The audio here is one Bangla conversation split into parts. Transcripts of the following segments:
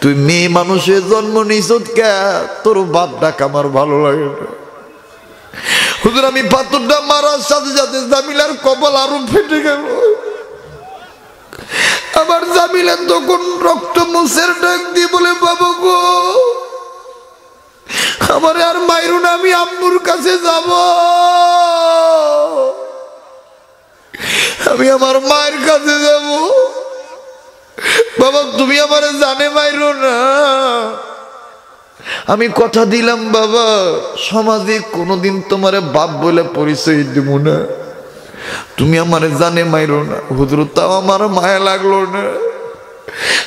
তুই মেয়ে মানুষের জন্ম নিছ কে তোর বাপ ডাক আমার ভালো লাগে আমি পাথরটা মারার সাথে সাথে জামিলার কপাল আরও ফেটে গেল। আমার জামিলা তখন রক্ত মুসের ডাক দিয়ে বলে, বাবা গো, আমার আর মাইরুন আমি আম্মুর কাছে যাব। আমি আমার মায়ের কাছে যাব। বাবা, তুমি আমার জানে মাইরো না। আমি কথা দিলাম, বাবা, সমাজে কোনোদিন তোমার বাপ বলে পরিচয় দিব না। তুমি আমার জানে মাইরো না। হুজুর, তাও আমার মায়া লাগল না।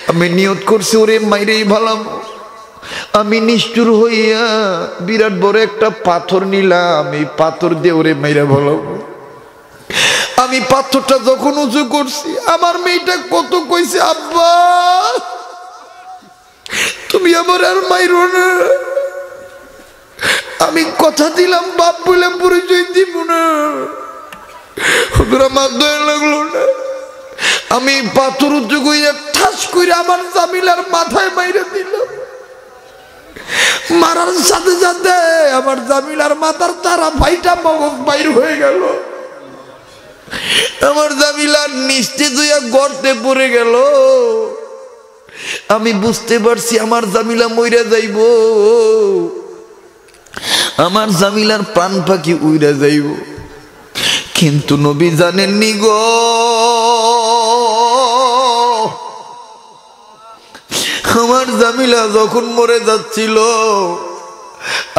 আমি নিয়ত করছি, ওরে মাইরেই ভালাম। আমি নিষ্ঠুর হইয়া বিরাট বড় একটা পাথর নিলাম। এই পাথর দিয়ে ওরে মাইরা ভালাবো। আমি পাথরটা যখন উঁচু করছি, আমার মেয়েটা কত কইছে, আব্বা, তুমি আমার আর মাইরো না। আমি কথা দিলাম, বাপ বলে পরিচয় দিব না। হুজুর, আমার দয়া লাগল না। আমি পাথর উঁচু কইয়া ঠাস করে আমার জামিলার মাথায় বাইরে দিলাম। মারার সাথে সাথে আমার জামিলার মাথার তারা ভাইটা মগজ বাইর হয়ে গেল। আমার জামিলার নিশ্চিত হইয়া গর্তে পড়ে গেল। আমি বুঝতে পারছি আমার জামিলা মইরা যাইব। আমার জামিলার প্রাণ পাখি উইরা যাইব। কিন্তু নবী জানেননি গো। আমার জামিলা যখন মরে যাচ্ছিল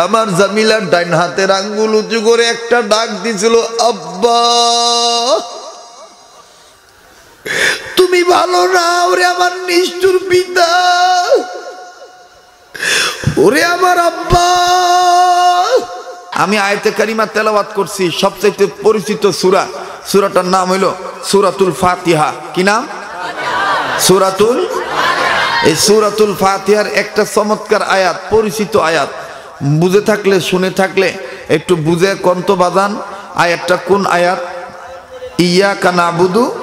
আমার জামিলার ডাইন হাতের আঙ্গুল উঁচু করে একটা ডাক দিছিল, আব্বা, তুমি ভালো না, ওরে আমার নিষ্ঠুর পিতা। ওরে আমার আব্বা, আমি আয়তে কারিমা তেলাওয়াত করছি, সবচাইতে পরিচিত সুরা, সুরাটার নাম হইল সুরাতুল ফাতিহা। কি নাম? সুরাতুল এই সুরাতুল ফাতিহার একটা চমৎকার আয়াত, পরিচিত আয়াত। বুঝে থাকলে, শুনে থাকলে, একটু বুঝে কন্ত বাজান। আয়াতটা কোন আয়াত? ইয়া কানা বুধু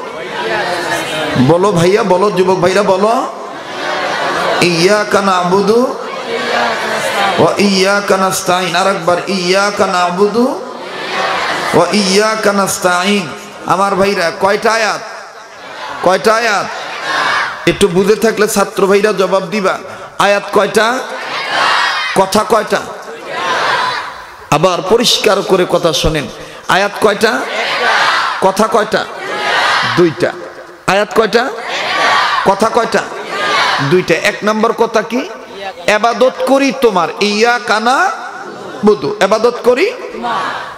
বলো ভাইয়া, বলো, যুবক ভাইরা, বলো। ইয়া কানা আবুদু ও ইয়া কানাস্তাইন আর একবার ইয়া কানা আবুদু ও ইয়া কানাস্তাইন আমার ভাইরা, কয়টা আয়াত? কয়টা আয়াত? একটু বুঝে থাকলে ছাত্র ভাইরা জবাব দিবা। আয়াত কয়টা? কথা কয়টা? আবার পরিষ্কার করে কথা শোনেন। আয়াত কয়টা? কথা কয়টা? দুইটা। আয়াত কয়টা? কথা কয়টা? দুইটা। এক নম্বর কথা কি? এবাদত করি তোমার। ইয়া কানা বুধু এবাদত করি?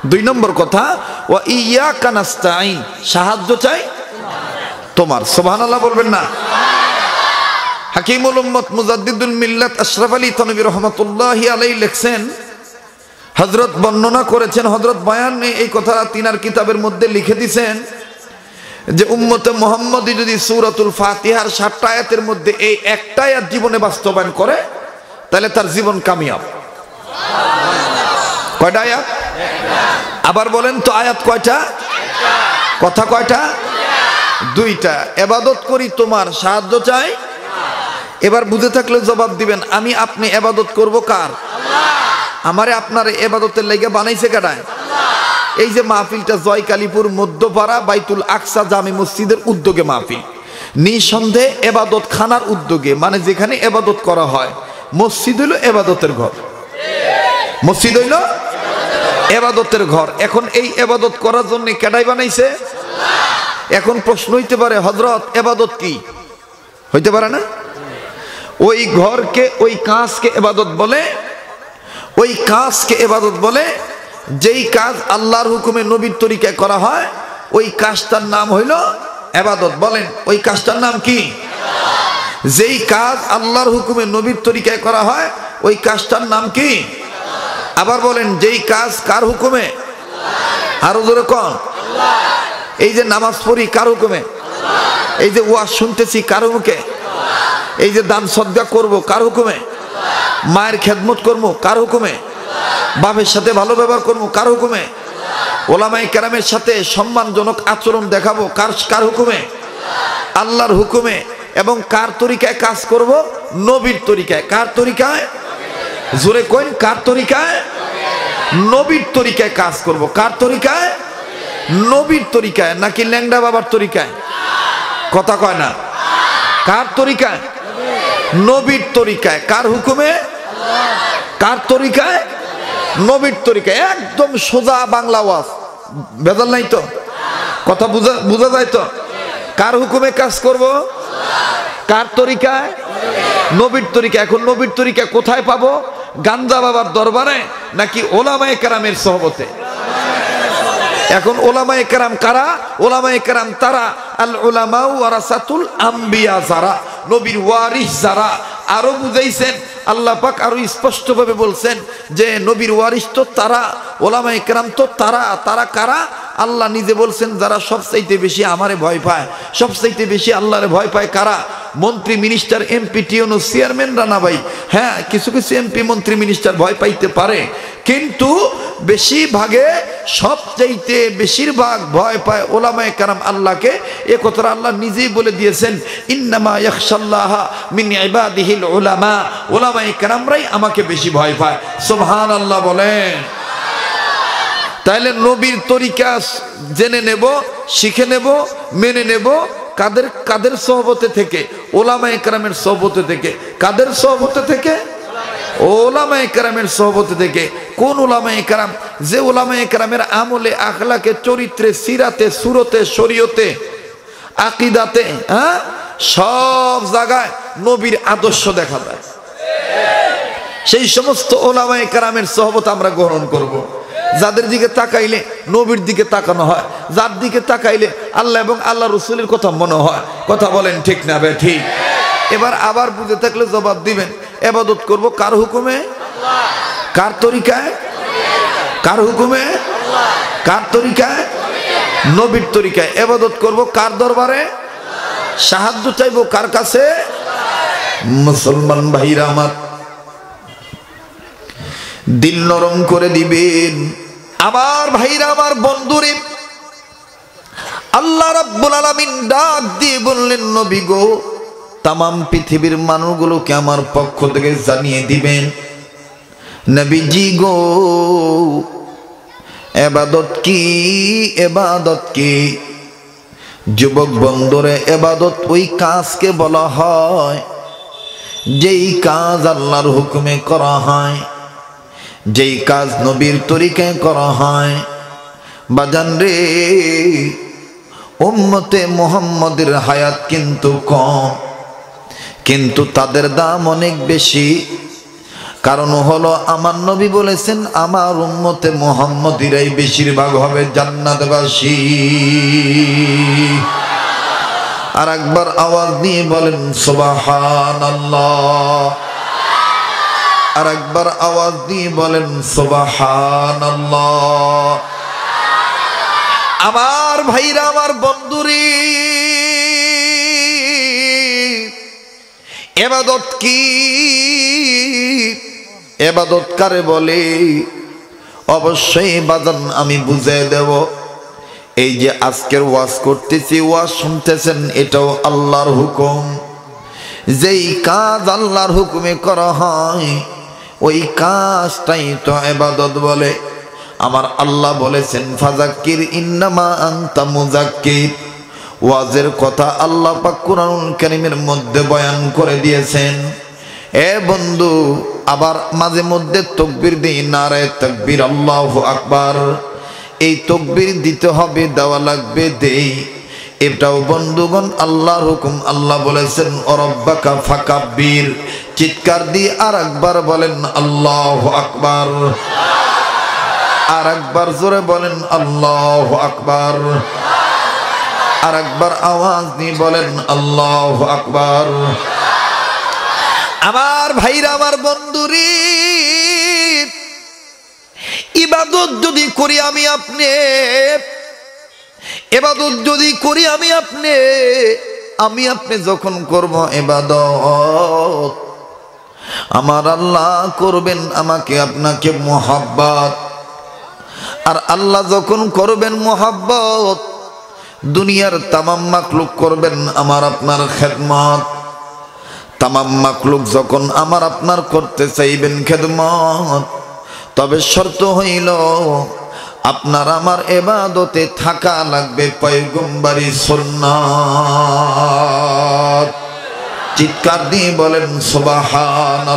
দুই নম্বর কথা ও ইয়া কানাস্তাইন সাহায্য চাই তোমার। সোভানাল্লাহ বলবেন না? হাকিমুল উম্মত মুজাদ্দিদুল মিল্লাত আশরাফ আলী তনবী রহমতুল্লাহ আলাই লেখছেন হজরত বর্ণনা করেছেন হজরত বয়ান এই কথা তিনার কিতাবের মধ্যে লিখে দিছেন যে, উম্মতে মোহাম্মদ যদি সুরাতুল ফাতিহার সাতটা আয়াতের মধ্যে এই একটা আয়াত জীবনে বাস্তবায়ন করে, তাহলে তার জীবন কামিয়াব। কয়টা আয়াত? আবার বলেন তো আয়াত কয়টা? কথা কয়টা? দুইটা। এবাদত করি তোমার, সাহায্য চাই এবার বুঝে থাকলে জবাব দিবেন আমি আপনি এবাদত করব কার? আমারে আপনার এবাদতের লেগে বানাইছে কেডায়? এই যে মাহফিলটা জয় কালীপুর মধ্যপাড়া বাইতুল আকসা জামি মসজিদের উদ্যোগে মাহফিল। নিঃসন্দেহে এবাদত খানার উদ্যোগে মানে যেখানে এবাদত করা হয় মসজিদ হইল এবাদতের ঘর। মসজিদ হইল এবাদতের ঘর। এখন এই এবাদত করার জন্য কেডাই বানাইছে? এখন প্রশ্ন হইতে পারে হজরত এবাদত কি? হইতে পারে না? ওই ঘরকে, ওই কাজকে এবাদত বলে, ওই কাজকে এবাদত বলে, যেই কাজ আল্লাহর হুকুমে নবীর তরিকায় করা হয়, ওই কাজটার নাম হইল এবাদত। বলেন, ওই কাজটার নাম কি? যেই কাজ আল্লাহর হুকুমে নবীর তরিকায় করা হয়, ওই কাজটার নাম কি? আবার বলেন, যেই কাজ কার হুকুমে? আরও জোরে কন। এই যে নামাজ পড়ি কার হুকুমে? এই যে ওয়াজ শুনতেছি কার হুকুমে? এই যে দান সদ্গা করব, কার হুকুমে? মায়ের খেদমত করব, কার হুকুমে? বাপের সাথে ভালো ব্যবহার করব, কার হুকুমে? ওলামাই কেরামের সাথে সম্মানজনক আচরণ দেখাবো, কার কার হুকুমে? আল্লাহর হুকুমে। এবং কার তরিকায় কাজ করব? নবীর তরিকায়। কার তরিকায়? জোরে কইন, কার তরিকায়? নবীর তরিকায় কাজ করব। কার তরিকায়? নবীর তরিকায়, নাকি ল্যাংডা বাবার তরিকায়? কথা কয় না। কার তরিকায়? নবীর তরিকায়। কার হুকুমে? কার তরিকায়? নবীর তরিকায়। একদম সোজা বাংলা ওয়াজ। বেজাল নাই তো? কথা বুঝা, বোঝা যায় তো? কার হুকুমে কাজ করব? কার তরিকায়? নবীর তরিকা এখন নবীর তরিকা কোথায় পাবো? গান্দা বাবার দরবারে নাকি ওলামায়ে কেরামের সহবতে? এখন ওলামায়ে কেরাম কারা? ওলামায়ে কেরাম তারা? আল ওলামা ওয়ারাসাতুল আম্বিয়া যারা, নবীর ওয়ারিস যারা। আরও বুঝাইছেন আল্লাহ পাক আরও স্পষ্টভাবে বলছেন যে নবীর ওয়ারিস তো তারা, ওলামায়ে কেরাম তো তারা তারা কারা? আল্লাহ নিজে বলছেন, যারা সবচাইতে বেশি আমারে ভয় পায়। সবচাইতে বেশি আল্লাহরে ভয় পায় কারা? মন্ত্রী মিনিস্টার এমপি টিওনো চেয়ারম্যান রানা ভাই। হ্যাঁ কিছু কিছু এমপি মন্ত্রী মিনিস্টার ভয় পাইতে পারে। কিন্তু বেশিরভাগে, সবচাইতে বেশিরভাগ ভয় পায় ওলামায় কারাম আল্লাহকে। এ কথাটা আল্লাহ নিজেই বলে দিয়েছেন, ইন্নামা ইয়াখশাল্লাহ মিন ইবাদিহিল উলামা। ওলামায়ে কারামরাই আমাকে বেশি ভয় পায়। সুবহানাল্লাহ বলেন। তাইলে নবীর তরিকা জেনে নেব, শিখে নেব, মেনে নেব, কাদের কাদের সহবতে থেকে ওলামা একরামের সহবতে থেকে, কাদের সহবতে থেকে? ওলামা একরামের সহবতে থেকে। কোন ওলামা একরাম যে ওলামা একরামের আমলে, আখলাকে, চরিত্রে, সিরাতে, সুরতে, শরীয়তে, আকিদাতে হ্যাঁ? সব জায়গায় নবীর আদর্শ দেখা যায়। সেই সমস্ত ওলামায়ে কারামের সহবত আমরা গ্রহণ করব। যাদের দিকে তাকাইলে নবীর দিকে তাকানো হয়, যার দিকে তাকাইলে আল্লাহ এবং আল্লাহ রসুলের কথা মনে হয়। কথা বলেন ঠিক না বে, ঠিক। এবার আবার বুঝে থাকলে জবাব দিবেন, এবাদত করব কার হুকুমে? কার তরিকায়? কার হুকুমে? কার তরিকায়? নবীর তরিকায়। এবাদত করব কার দরবারে? সাহায্য চাইব কার কাছে? মুসলমান ভাইরা আমার দিল নরম করে দিবেন। আমার ভাইরা, আমার বন্ধুরে, আল্লাহ রাব্বুল আলামিন ডাক দিয়ে বললেন, নবী গো, তামাম পৃথিবীর মানুষগুলোকে আমার পক্ষ থেকে জানিয়ে দিবেন, নবীজি গো, এবাদত কি এবাদত কি? যুবক বন্ধুরে, এবাদত ওই কাজকে বলা হয়, যেই কাজ আল্লাহর হুকুমে করা হয়। যেই কাজ নবীর তরিকায় করা হয়, বাজান রে, উম্মতে মোহাম্মদের হায়াত কিন্তু কম, কিন্তু তাদের দাম অনেক বেশি। কারণ হলো, আমার নবী বলেছেন, আমার উম্মতে মোহাম্মদিরাই বেশিরভাগ হবে জান্নাতবাসী। আর একবার আওয়াজ দিয়ে বলেন সোবাহান আল্লাহ আর একবার আওয়াজ দিয়ে বলেন সোবাহান আমার ভাইরা, আমার বন্ধুরি, এবাদত কি? এবাদত কারে বলে? অবশ্যই বাজান আমি বুঝে দেব। এই যে আজকের ওয়াজ করতেছি, ওয়াজ শুনতেছেন, এটাও আল্লাহর হুকুম। যেই কাজ আল্লাহর হুকুমে করা হয় ওই কাজটাই তো এবাদত বলে। আমার আল্লাহ বলেছেন ফাজাক্কির ইন্নামা আনতা মুজাক্কির ওয়াজের কথা আল্লাহ পাক কুরআনুল কারীমের মধ্যে বয়ান করে দিয়েছেন। এ বন্ধু, আবার মাঝে মধ্যে তকবির দিই, নারে তকবির, আল্লাহু আকবার। এই তকবির দিতে হবে, দেওয়া লাগবে, দেই। এটাও বন্ধুগণ, আল্লাহর হুকুম। আল্লাহ বলেছেন, অরব্বাকা ফাকাব্বির। চিৎকার দিয়ে আর একবার বলেন, আল্লাহ আকবার। আর একবার জোরে বলেন, আল্লাহ আকবার। আর একবার আওয়াজ দিয়ে বলেন, আল্লাহ আকবার। আমার ভাইরা, আমার বন্ধুরি, ইবাদত যদি করি আমি আপনি এবাদত যদি করি আমি আপনি আমি আপনি যখন করব এবাদত। আমার আল্লাহ করবেন আমাকে আপনাকে মোহাব্বত। আর আল্লাহ যখন করবেন মোহাব্বত, দুনিয়ার তামাম মাকলুক করবেন আমার আপনার খেদমত। তামাম মাকলুক যখন আমার আপনার করতে চাইবেন খেদমত, তবে শর্ত হইল আপনার আমার এবাদতে থাকা লাগবে পয়গম্বারি সুন্নাত। চিৎকার দিয়ে বলেন সুবাহান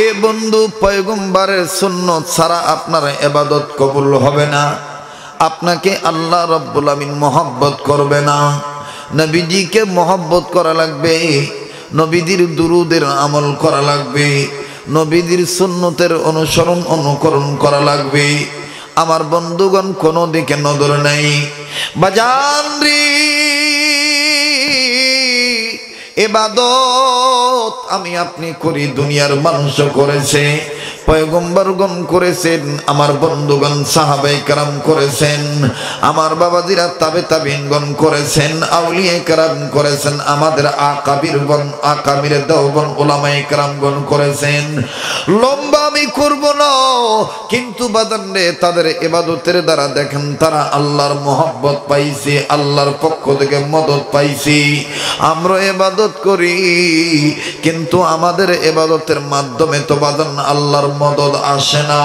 এ বন্ধু, পয়গম্বারের সুন্নত ছাড়া আপনার এবাদত কবুল হবে না। আপনাকে আল্লাহ রব্বুল আমিন মোহাব্বত করবে না। নবীজিকে মোহাব্বত করা লাগবে নবীদের দুরুদের আমল করা লাগবে। নবীদের সুন্নতের অনুসরণ অনুকরণ করা লাগবে। আমার বন্ধুগণ কোনো দিকে নজর নেই। বাজান রে এবাদত আমি আপনি করি, দুনিয়ার মানুষ করেছে, পয়গম্বরগণ করেছেন, আমার বন্ধুগণ, সাহাবাই কারাম করেছেন, আমার বাবাজিরা তাবে তাবিনগণ করেছেন, আউলিয়া কারাম করেছেন, আমাদের আকাবির গণ আকাবির দেওগণ ওলামাই কারামগণ করেছেন। লম্বা আমি করব না, কিন্তু বাদান্ডে তাদের এবাদতের দ্বারা দেখেন তারা আল্লাহর মোহব্বত পাইছে, আল্লাহর পক্ষ থেকে মদত পাইছি। আমরা এবাদত করি কিন্তু আমাদের এবাদতের মাধ্যমে তো বাদান আল্লাহর মদত আসে না।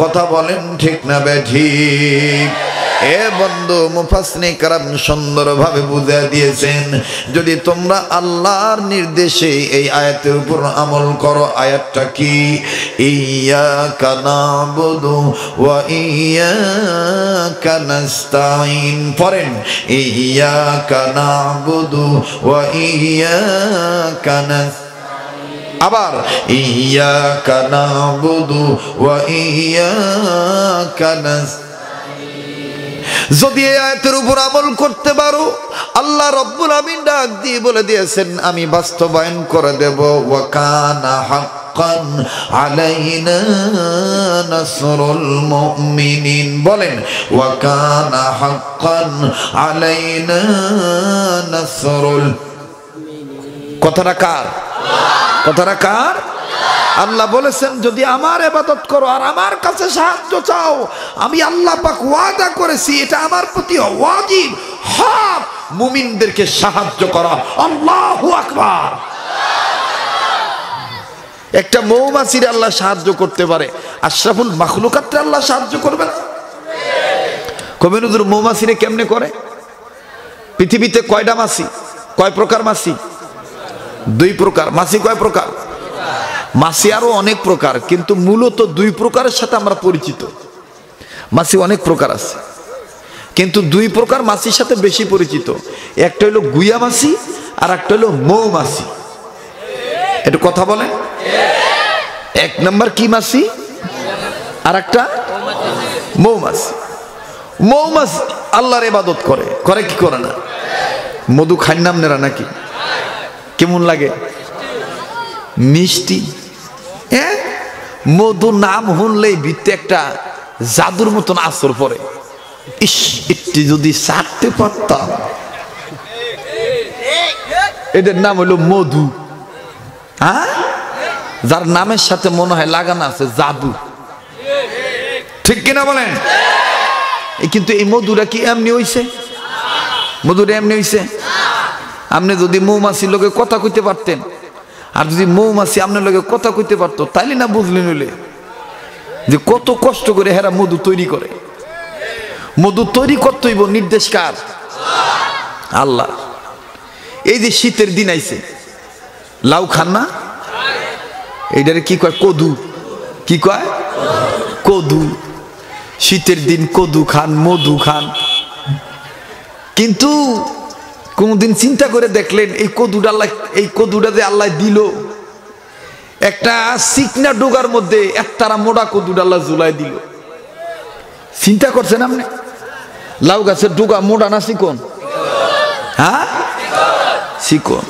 কথা বলেন ঠিক না বে ঠিক? এ বন্ধু মুফাসনি কারাম সুন্দরভাবে বুঝিয়ে দিয়েছেন, যদি তোমরা আল্লাহর নির্দেশে এই আয়াতের উপর আমল করো, আয়াতটা কি? ইয়া কানা বুধু ওয়া ইয়া কানাস্তাইন পড়েন ইয়া কানা বুধু ওয়া ইয়া কানাস আবার ইয়া কানা বুধু ওয়া ইয়া কানাস যদি এই আয়াতের উপর আমল করতে পারো আল্লাহ রব্বুল আমিন ডাক দিয়ে বলে দিয়েছেন আমি বাস্তবায়ন করে দেব। ওয়াকানা হাক্কান আলাইনা নাসরুল মুমিনিন। বলেন ওয়াকানা হাক্কান আলাইনা নাসরুল কথাটা কার? কথাটা কার? আল্লাহ বলেছেন, যদি আমার এবাদত করো আর আমার কাছে সাহায্য চাও, আমি আল্লাহ পাক ওয়াদা করেছি, এটা আমার প্রতি ওয়াজিব হক। মুমিনদেরকে সাহায্য করা। আল্লাহু আকবার। একটা মৌমাছির আল্লাহ সাহায্য করতে পারে। আশরাফুল মাখলুকাত্রে আল্লাহ সাহায্য করবে না? কবিনুদুর মৌমাছিরে কেমনে করে? পৃথিবীতে কয়টা মাছি? কয় প্রকার মাছি? দুই প্রকার। মাছি কয় প্রকার? মাছি আরও অনেক প্রকার, কিন্তু মূলত দুই প্রকারের সাথে আমরা পরিচিত। মাছি অনেক প্রকার আছে, কিন্তু দুই প্রকার মাছির সাথে বেশি পরিচিত। একটা হলো গুইয়া মাছি আর একটা হলো মৌমাছি একটু কথা বলেন। এক নম্বর কি মাছি আর একটা মৌমাছি মৌমাছি আল্লাহর এবাদত করে। করে কি করে না? মধু খাই নাম নেরা নাকি? কেমন লাগে? মিষ্টি। হ্যাঁ মধু নাম শুনলেই ভিত্তি একটা জাদুর মতন আসর পরে ইস, একটি যদি চাটতে পারতাম। এদের নাম হলো মধু। হ্যাঁ যার নামের সাথে মনে হয় লাগানো আছে জাদু। ঠিক কিনা বলেন? কিন্তু এই মধুরা কি এমনি হইছে? মধুরা এমনি হইছে? আপনি যদি মৌমাছির লোকে কথা কইতে পারতেন, আর যদি মৌমাছি আপনার লোকে কথা কইতে পারতো, তাইলে না বুঝলেন হইলে? যে কত কষ্ট করে হেরা মধু তৈরি করে। মধু তৈরি করতে হইব, নির্দেশ কার? আল্লাহ। এই যে শীতের দিন আইছে, লাউ খান না? এইটারে কি কয়? কদু। কি কয়? কদু। শীতের দিন কদু খান, মধু খান। কিন্তু কোনদিন চিন্তা করে দেখলেন, এই কদুটা আল্লাহ, এই কদুটা যে আল্লাহ দিল। একটা সিকনা ডোগার মধ্যে একটারা মোড়া কদুটা আল্লাহ জুলাই দিল। চিন্তা করছেন আপনি? লাউ গাছের ডোগা মোড়া না শিকন হ্যাঁ? শিকন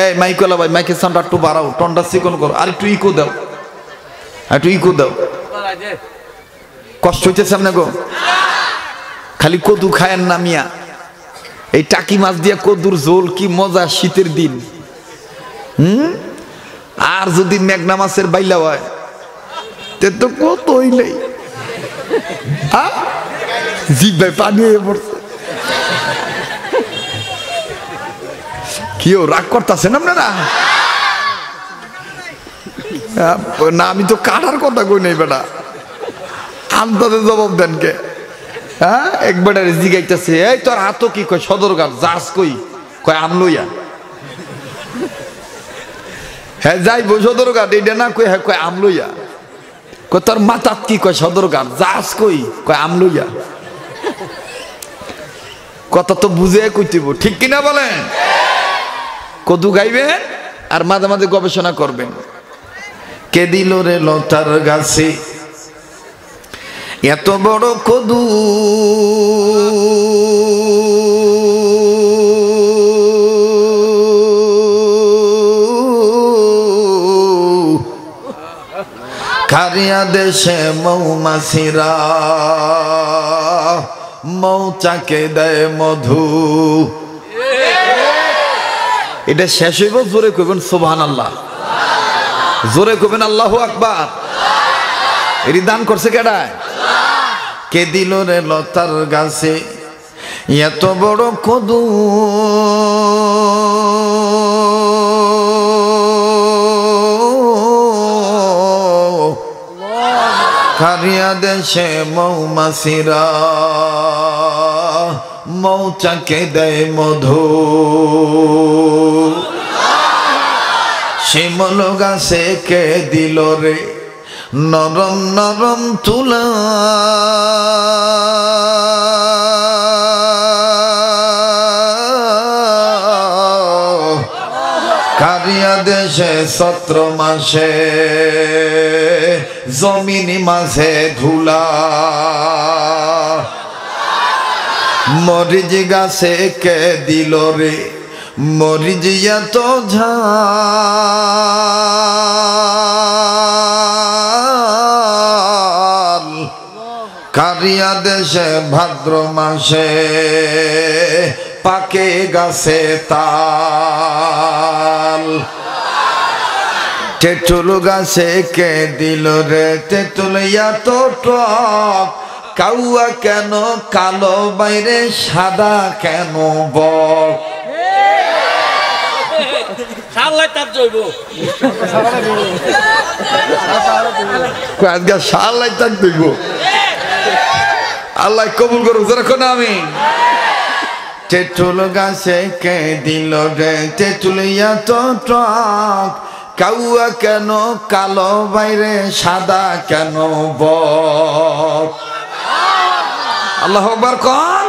এই মাইকলা ভাই, মাইকের সাউন্ডটা একটু বাড়াও, টনটা চিকন করো, আর একটু ইকো দাও। একটু ইকো দাও। কষ্ট হইতেছে আপনার গো? খালি কদু খায়েন না মিয়া। এই টাকি মাছ দিয়া কদুর ঝোল, কি মজা শীতের দিন। হুম? আর যদি মেঘনা মাছের বাইলা হয়, তে তো কতই নেই। জিব্বাই পানি হয়ে পড়ছে। কেউ রাগ করতেছেন আপনারা? না, আমি তো কাটার কথা কই নাই বেটা। আন্দাজে জবাব দেন কে? হ্যাঁ? একবার জিগাইতেছে এই তোর হাতও কি কয়? সদরঘাট যাস কই? কয় আমলইয়া হ্যাঁ যাই যাইব সদরঘাট এইটা না কই হ্যাঁ কয় আমলইয়া কয়, তোর মাতাত কি কয় সদরঘাট যাস কই? কয় আমলইয়া কথা তো বুঝে কইতিব ঠিক কিনা বলেন? কদু গাইবেন আর মাঝে মাঝে গবেষণা করবেন। কে দিল রে লতার গাছে? এত বড় কদু। কারিয়া দেশে মৌমাছিরা মৌচাকে দেয় মধু। এটা শেষ হইব, জোরে কইবেন সোভান আল্লাহ জোরে কইবেন আল্লাহ আকবার। এটি দান করছে কেডায়? কে দিল রে লতার গাছে? এত বড় কদু। কারিয়া দেশে মৌমাছিরা মৌচাকে দেয় মধু। শিমল গাছে কে দিল রে নরম নরম তুলা। কারিয়া দেশে সত্র মাসে, জমিনি মাঝে ধুলা। মরিচ গাছে কে দিল রে? মরিচ এত ঝাল। কারিয়া দেশে ভাদ্র মাসে পাকে গাছে তাল। তেঁতুল গাছে কে দিল রে তেঁতুল এত টক। কাউয়া কেন কালো বাইরে সাদা কেন বক। সাল্লাই তার জৈব আজকে সাল্লাই তাক দিব আল্লাহ কবুল করুক যেরকম আমি? তেঁতুল গাছে কে দিল রে? তেঁতুল এত টক। কাউয়া কেন? কালো বাইরে সাদা কেন? বক। আল্লাহ আকবার কন।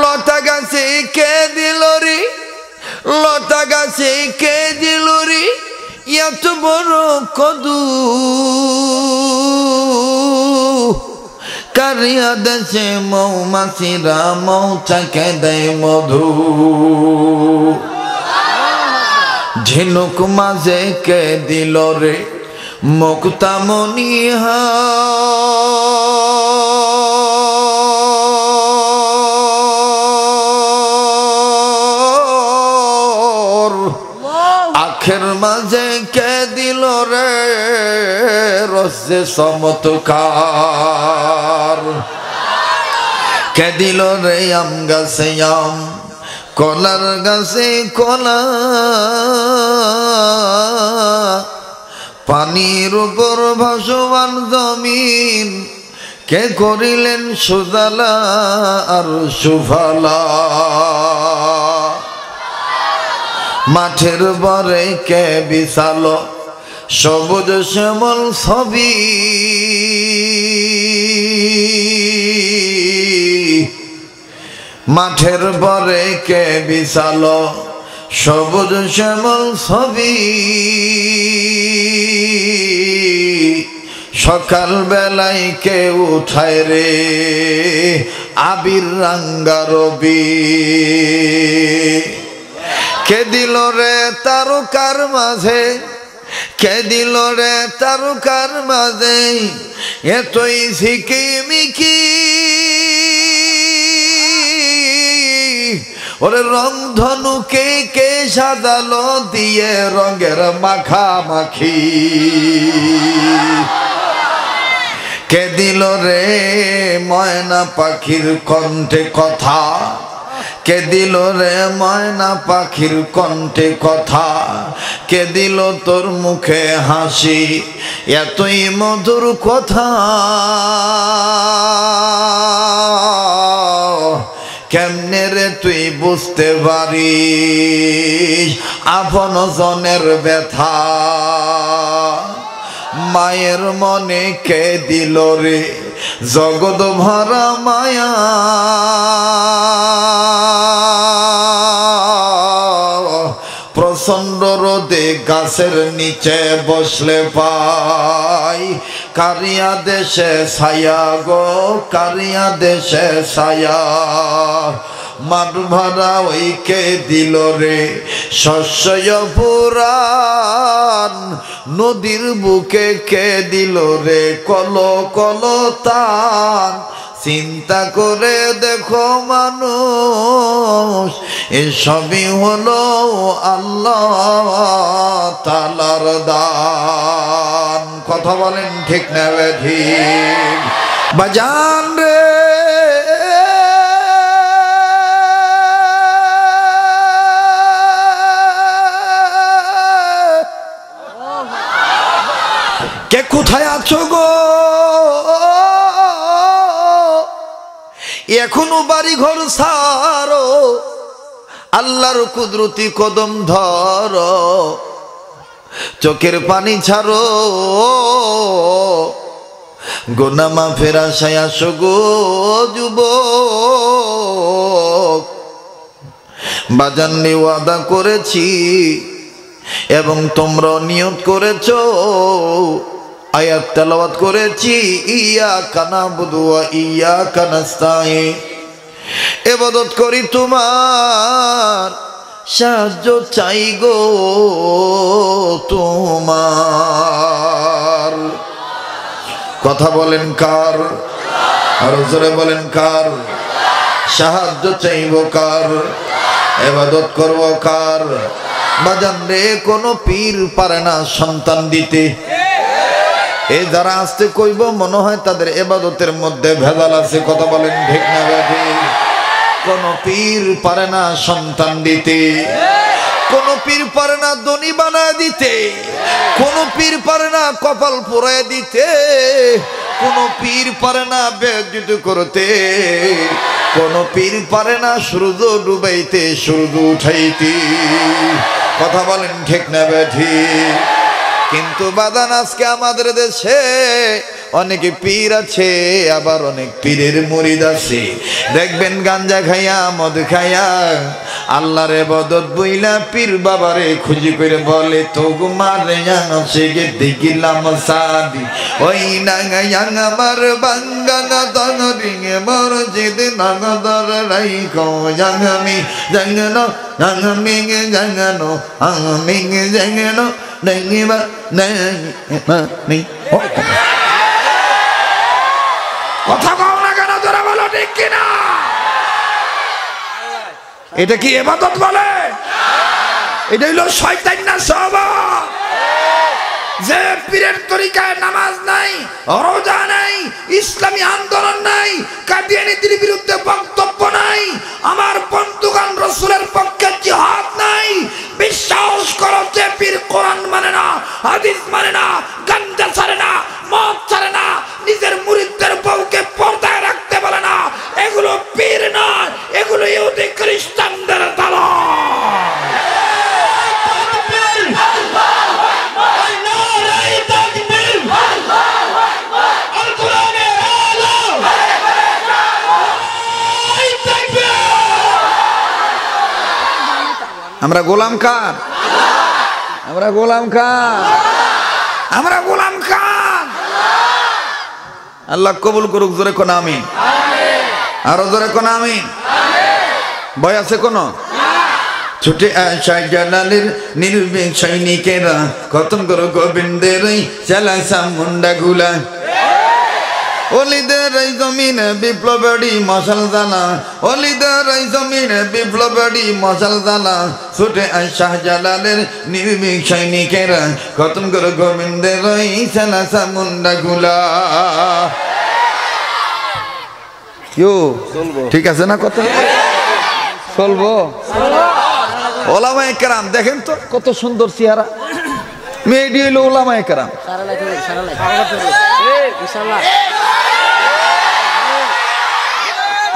লতা গাছে কে দিল রে? লতা গাছে কে দিল রে? এত বড় কদু। কারিয়া দেশে মৌমাছিরা মৌচাকে দেয় মধু। ঝিনুক মাঝে কে দিল রে মুক্তামণি হার আখের মাঝে কে দিল রে রসে সমতকার। কে দিল রে আম গাছে আম, কলার গাছে কলা। পানির উপর ভাসমান জমিন, কে করিলেন সুজালা আর সুফালা? মাঠের বরে কে বিশাল, সবুজ শ্যামল ছবি। মাঠের বরে কে বিশাল? সবুজ শ্যামল ছবি। সকাল বেলায় কে উঠায় রে আবির রাঙ্গা রবি? কে দিল রে তারকার মাঝে? কে দিল রে তারকার মাঝে? এতই ঝিকিমিকি। ওরে রং ধনু কে কে সাজালো দিয়ে রঙের মাখামাখি কে দিল রে ময়না পাখির কণ্ঠে কথা? কে দিল রে ময়না পাখির কণ্ঠে কথা? কে দিল তোর মুখে হাসি? এতই মধুর কথা। কেমনে রে তুই বুঝতে পারি আপন জনের ব্যথা। মায়ের মনে কে দিল রে? জগৎ ভরা মায়া। প্রচণ্ড রোদে গাছের নিচে বসলে পাই। কারিয়া দেশে ছায়া গো, কারিয়া দেশে ছায়া। মাঠ ভাড়া ওই কে দিল রে? শস্য পুরাণ, নদীর বুকে কে দিল রে? কল কল তান, চিন্তা করে দেখো মানুষ। এসবই হলো আল্লাহ তালার দান। কথা বলেন ঠিক না ঠিক বাজান রে। কে কোথায় আছো গো? এখনও বাড়ি ঘর সারো আল্লাহর কুদরতি কদম ধর, চোখের পানি ছাড়ো। গোনামা ফেরা সায়া গো যুব বাজাননি ওয়াদা করেছি এবং তোমরা নিয়ত করেছ। আয়াত তেলাওয়াত করেছি, ইয়া কানা বুধুয়া ইয়া কানাস্তাই এবাদত করি তোমার, সাহায্য চাই গো তোমার। কথা বলেন কার? আর জোরে বলেন কার? সাহায্য চাইব কার? এবাদত করব কার? বাজান রে, কোনো পীর পারে না সন্তান দিতে। এই যারা আসতে কইব, মনে হয় তাদের এবাদতের মধ্যে ভেজাল আছে, কথা বলেন ঠিক না কোন পীর পারে না সন্তান দিতে। কোন পীর পারে না দনি বানায় দিতে। কোন পীর পারে না কপাল পোড়ায় দিতে। কোন পীর পারে না বেদিত করতে। কোন পীর পারে না সূর্য ডুবাইতে, সূর্য উঠাইতে। কথা বলেন ঠিক না ব্যাধি কিন্তু বাদান আজকে আমাদের দেশে অনেকে পীর আছে, আবার অনেক পীরের মরিদ আছে। দেখবেন গাঞ্জা খাইয়া, মদ খাইয়া, আল্লাহরে বদত বইলা পীর বাবারে খুঁজি করে বলে তো মারে সে গে, দেখিলাম সাদি। ওই নাঙ্গা ইয়াং আমার বাঙ্গাঙ্গা তং রিঙে মর জিদ নাঙ্গ দর রাই কো জাঙ্গমি, জাঙ্গনো জাঙ্গমিং জাঙ্গনো আমিং জাঙ্গনো কথা কও না কেন তোরা বলো ঠিক কিনা এটা কি এবাদত বলে এটা হইল শয়তান না সব যে পীরের তরিকায় নামাজ নাই, রোজা নাই, ইসলামী আন্দোলন নাই কাদিয়ানিদের বিরুদ্ধে বক্তব্য নাই, আমার বন্ধুগান রসুলের পক্ষে জিহাদ নাই, বিশ্বাস করো যে পীর কোরআন মানে না, হাদিস মানে না গাঞ্জা ছাড়ে না, মদ ছাড়ে না, নিজের মুরিদদের বউকে পর্দায় রাখতে বলে না, এগুলো পীর নয়, এগুলো ইহুদি খ্রিস্টানদের দলা আমরা গোলাম খান আমরা গোলাম খান আমরা গোলাম খান আল্লাহ কবুল করুক জোরে কোন আমি? আরও জোরে কোন আমি? ভয় আছে কোন? ছুটে আশায় জালালের নির্বিক সৈনিকেরা খতম করো গোবিন্দের চালাইসাম মুন্ডা গুলা অলিদের এই জমিনে বিপ্লবেরই মশাল জানা অলিদের এই জমিনে বিপ্লবেরই মশাল জানা ছুটে আয় শাহজালালের নির্ভীক সৈনিকেরা। খতম করে গোবিন্দের ওই সেনা মুন্ডা গুলা। ইউ ঠিক আছে না কথা? চলবো। ওলামা একরাম দেখেন তো কত সুন্দর চেহারা। মেয়েটি হইল ওলামা একরাম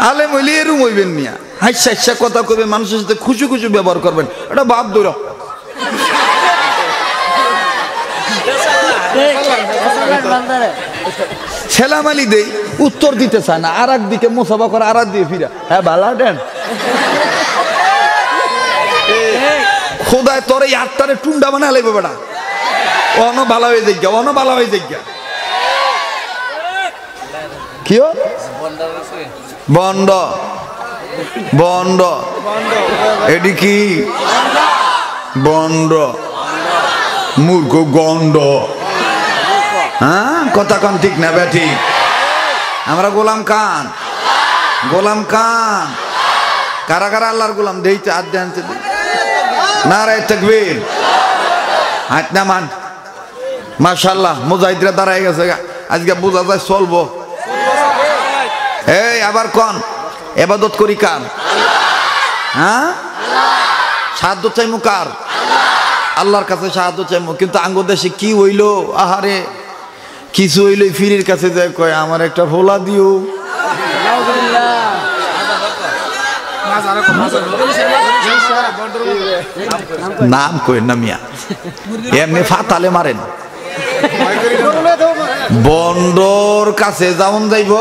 আলেম হইলে এরম হইবেন মিয়া। হাইসা হাইসা কথা কবে মানুষের সাথে খুশি খুশি ব্যবহার করবেন। এটা বাপ দৌড় বান্দারে ছেলামালি দেই, উত্তর দিতে চায় না আর দিকে মোসাফা করে আর দিয়ে ফিরা। হ্যাঁ ভালো দেন। খোদায় তোর এই আটটারে টুন্ডা বানা লাগবে বেটা। অন ভালো হয়ে যাই অন ভালো হয়ে যাই কি ও? বন্ড। বন্ড। এটি কি? বন্ড। মূর্খ গন্ড। হ্যাঁ? কথা কন ঠিক না ব্যাটি আমরা গোলাম কান গোলাম কান কারা কারা আল্লাহর গোলাম? দেইতে আর দেনতে না রে তকবীর। হাত না মান মাশাল্লাহ মুজাহিদরা দাঁড়ায় গেছে। আজকে বোঝা যায় চলবো। এই, আবার কন। এবাদত করি কার? হ্যাঁ? সাহায্য চাইমু কার? আল্লাহর কাছে সাহায্য চাইমু, কিন্তু আঙ্গ দেশে কি হইল? আহারে, কিছু হইলে ফিরির কাছে যায়, কয়, আমার একটা ভোলা দিও। নাম কই না মিয়া? এমনি ফাতালে মারেন। বন্দর কাছে যাওন যাইব।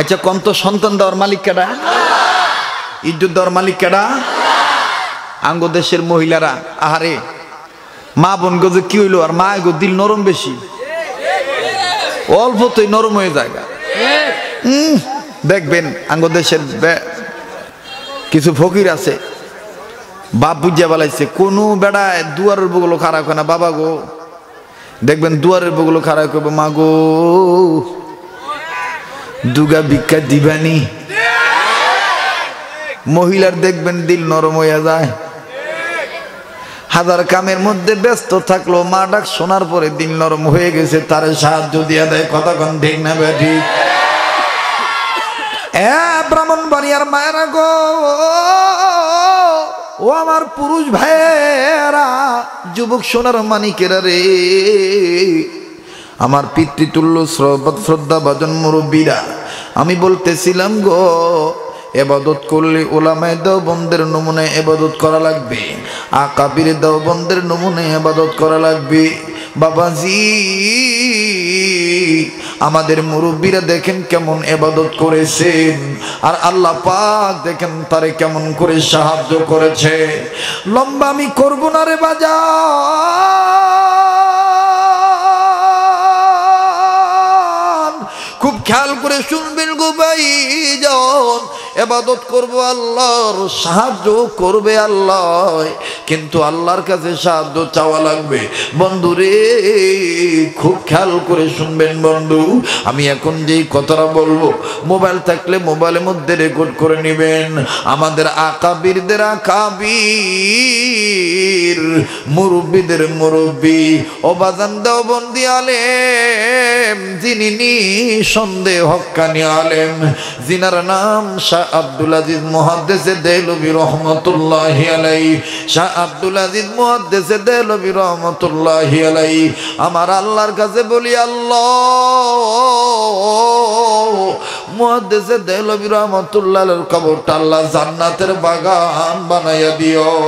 আচ্ছা কম তো সন্তান দেওয়ার মালিক কেডা? ইজ্জত দেওয়ার মালিক কেডা? আঙ্গ দেশের মহিলারা, আহারে, মা বোন গো কি হইল, আর মা গো দিল নরম বেশি। অল্প অল্পতেই নরম হয়ে যায়। দেখবেন আঙ্গ দেশের কিছু ফকির আছে, বাপ বুঝিয়া বেলাইছে, কোনো বেড়ায় দুয়ারের বগুলো খারাপ হয় না, বাবা গো। দেখবেন দুয়ারের বগুলো খারাপ করবে মা গো দুগা ভিক্ষা দিবানি। মহিলার দেখবেন দিল নরম হইয়া যায়। হাজার কামের মধ্যে ব্যস্ত থাকল, মা ডাক শোনার পরে দিল নরম হয়ে গেছে, তার সাহায্য দিয়া দেয় কতক্ষণ ঠিক না ব্যাঠি এ ব্রাহ্মণ বাড়িয়ার মায়েরা গো, ও আমার পুরুষ ভাইয়েরা, যুবক সোনার মানিকেরা রে। আমার পিতৃতুল্য শ্রদ্ধা- ভজন মুরব্বীরা আমি বলতেছিলাম গো, এবাদত করলে ওলামায় দেওবন্দের নমুনে এবাদত করা লাগবে, আকাবির দেওবন্দের নমুনে এবাদত করা লাগবে। বাবাজি, আমাদের মুরব্বীরা দেখেন কেমন এবাদত করেছেন, আর আল্লাহ পাক দেখেন তারে কেমন করে সাহায্য করেছে। লম্বা আমি করব না রে বাজার ভাই জন এবাদত করব আল্লাহর সাহায্য করবে আল্লাহ। কিন্তু আল্লাহর কাছে সাহায্য চাওয়া লাগবে। বন্ধু রে, খুব খেয়াল করে শুনবেন বন্ধু। আমি এখন যেই কথাটা বলব, মোবাইল থাকলে মোবাইলের মধ্যে রেকর্ড করে নেবেন। আমাদের আকাবিরদের আকাবির, মুরব্বীদের মুরব্বী অবাজান দেও বন্দি আলেম, যিনি নিঃসন্দেহ হক্কানি আলেম জিনার নাম শাহ রহমতুল্লাহি রহমতুল্লাহি আমার আল্লাহর কাছে বলি, আল্লাহ, মুহাদ্দিসে দেলবি রহমতুল্লাহর কবরটা আল্লাহ জান্নাতের বাগান বানাইয়া দিও।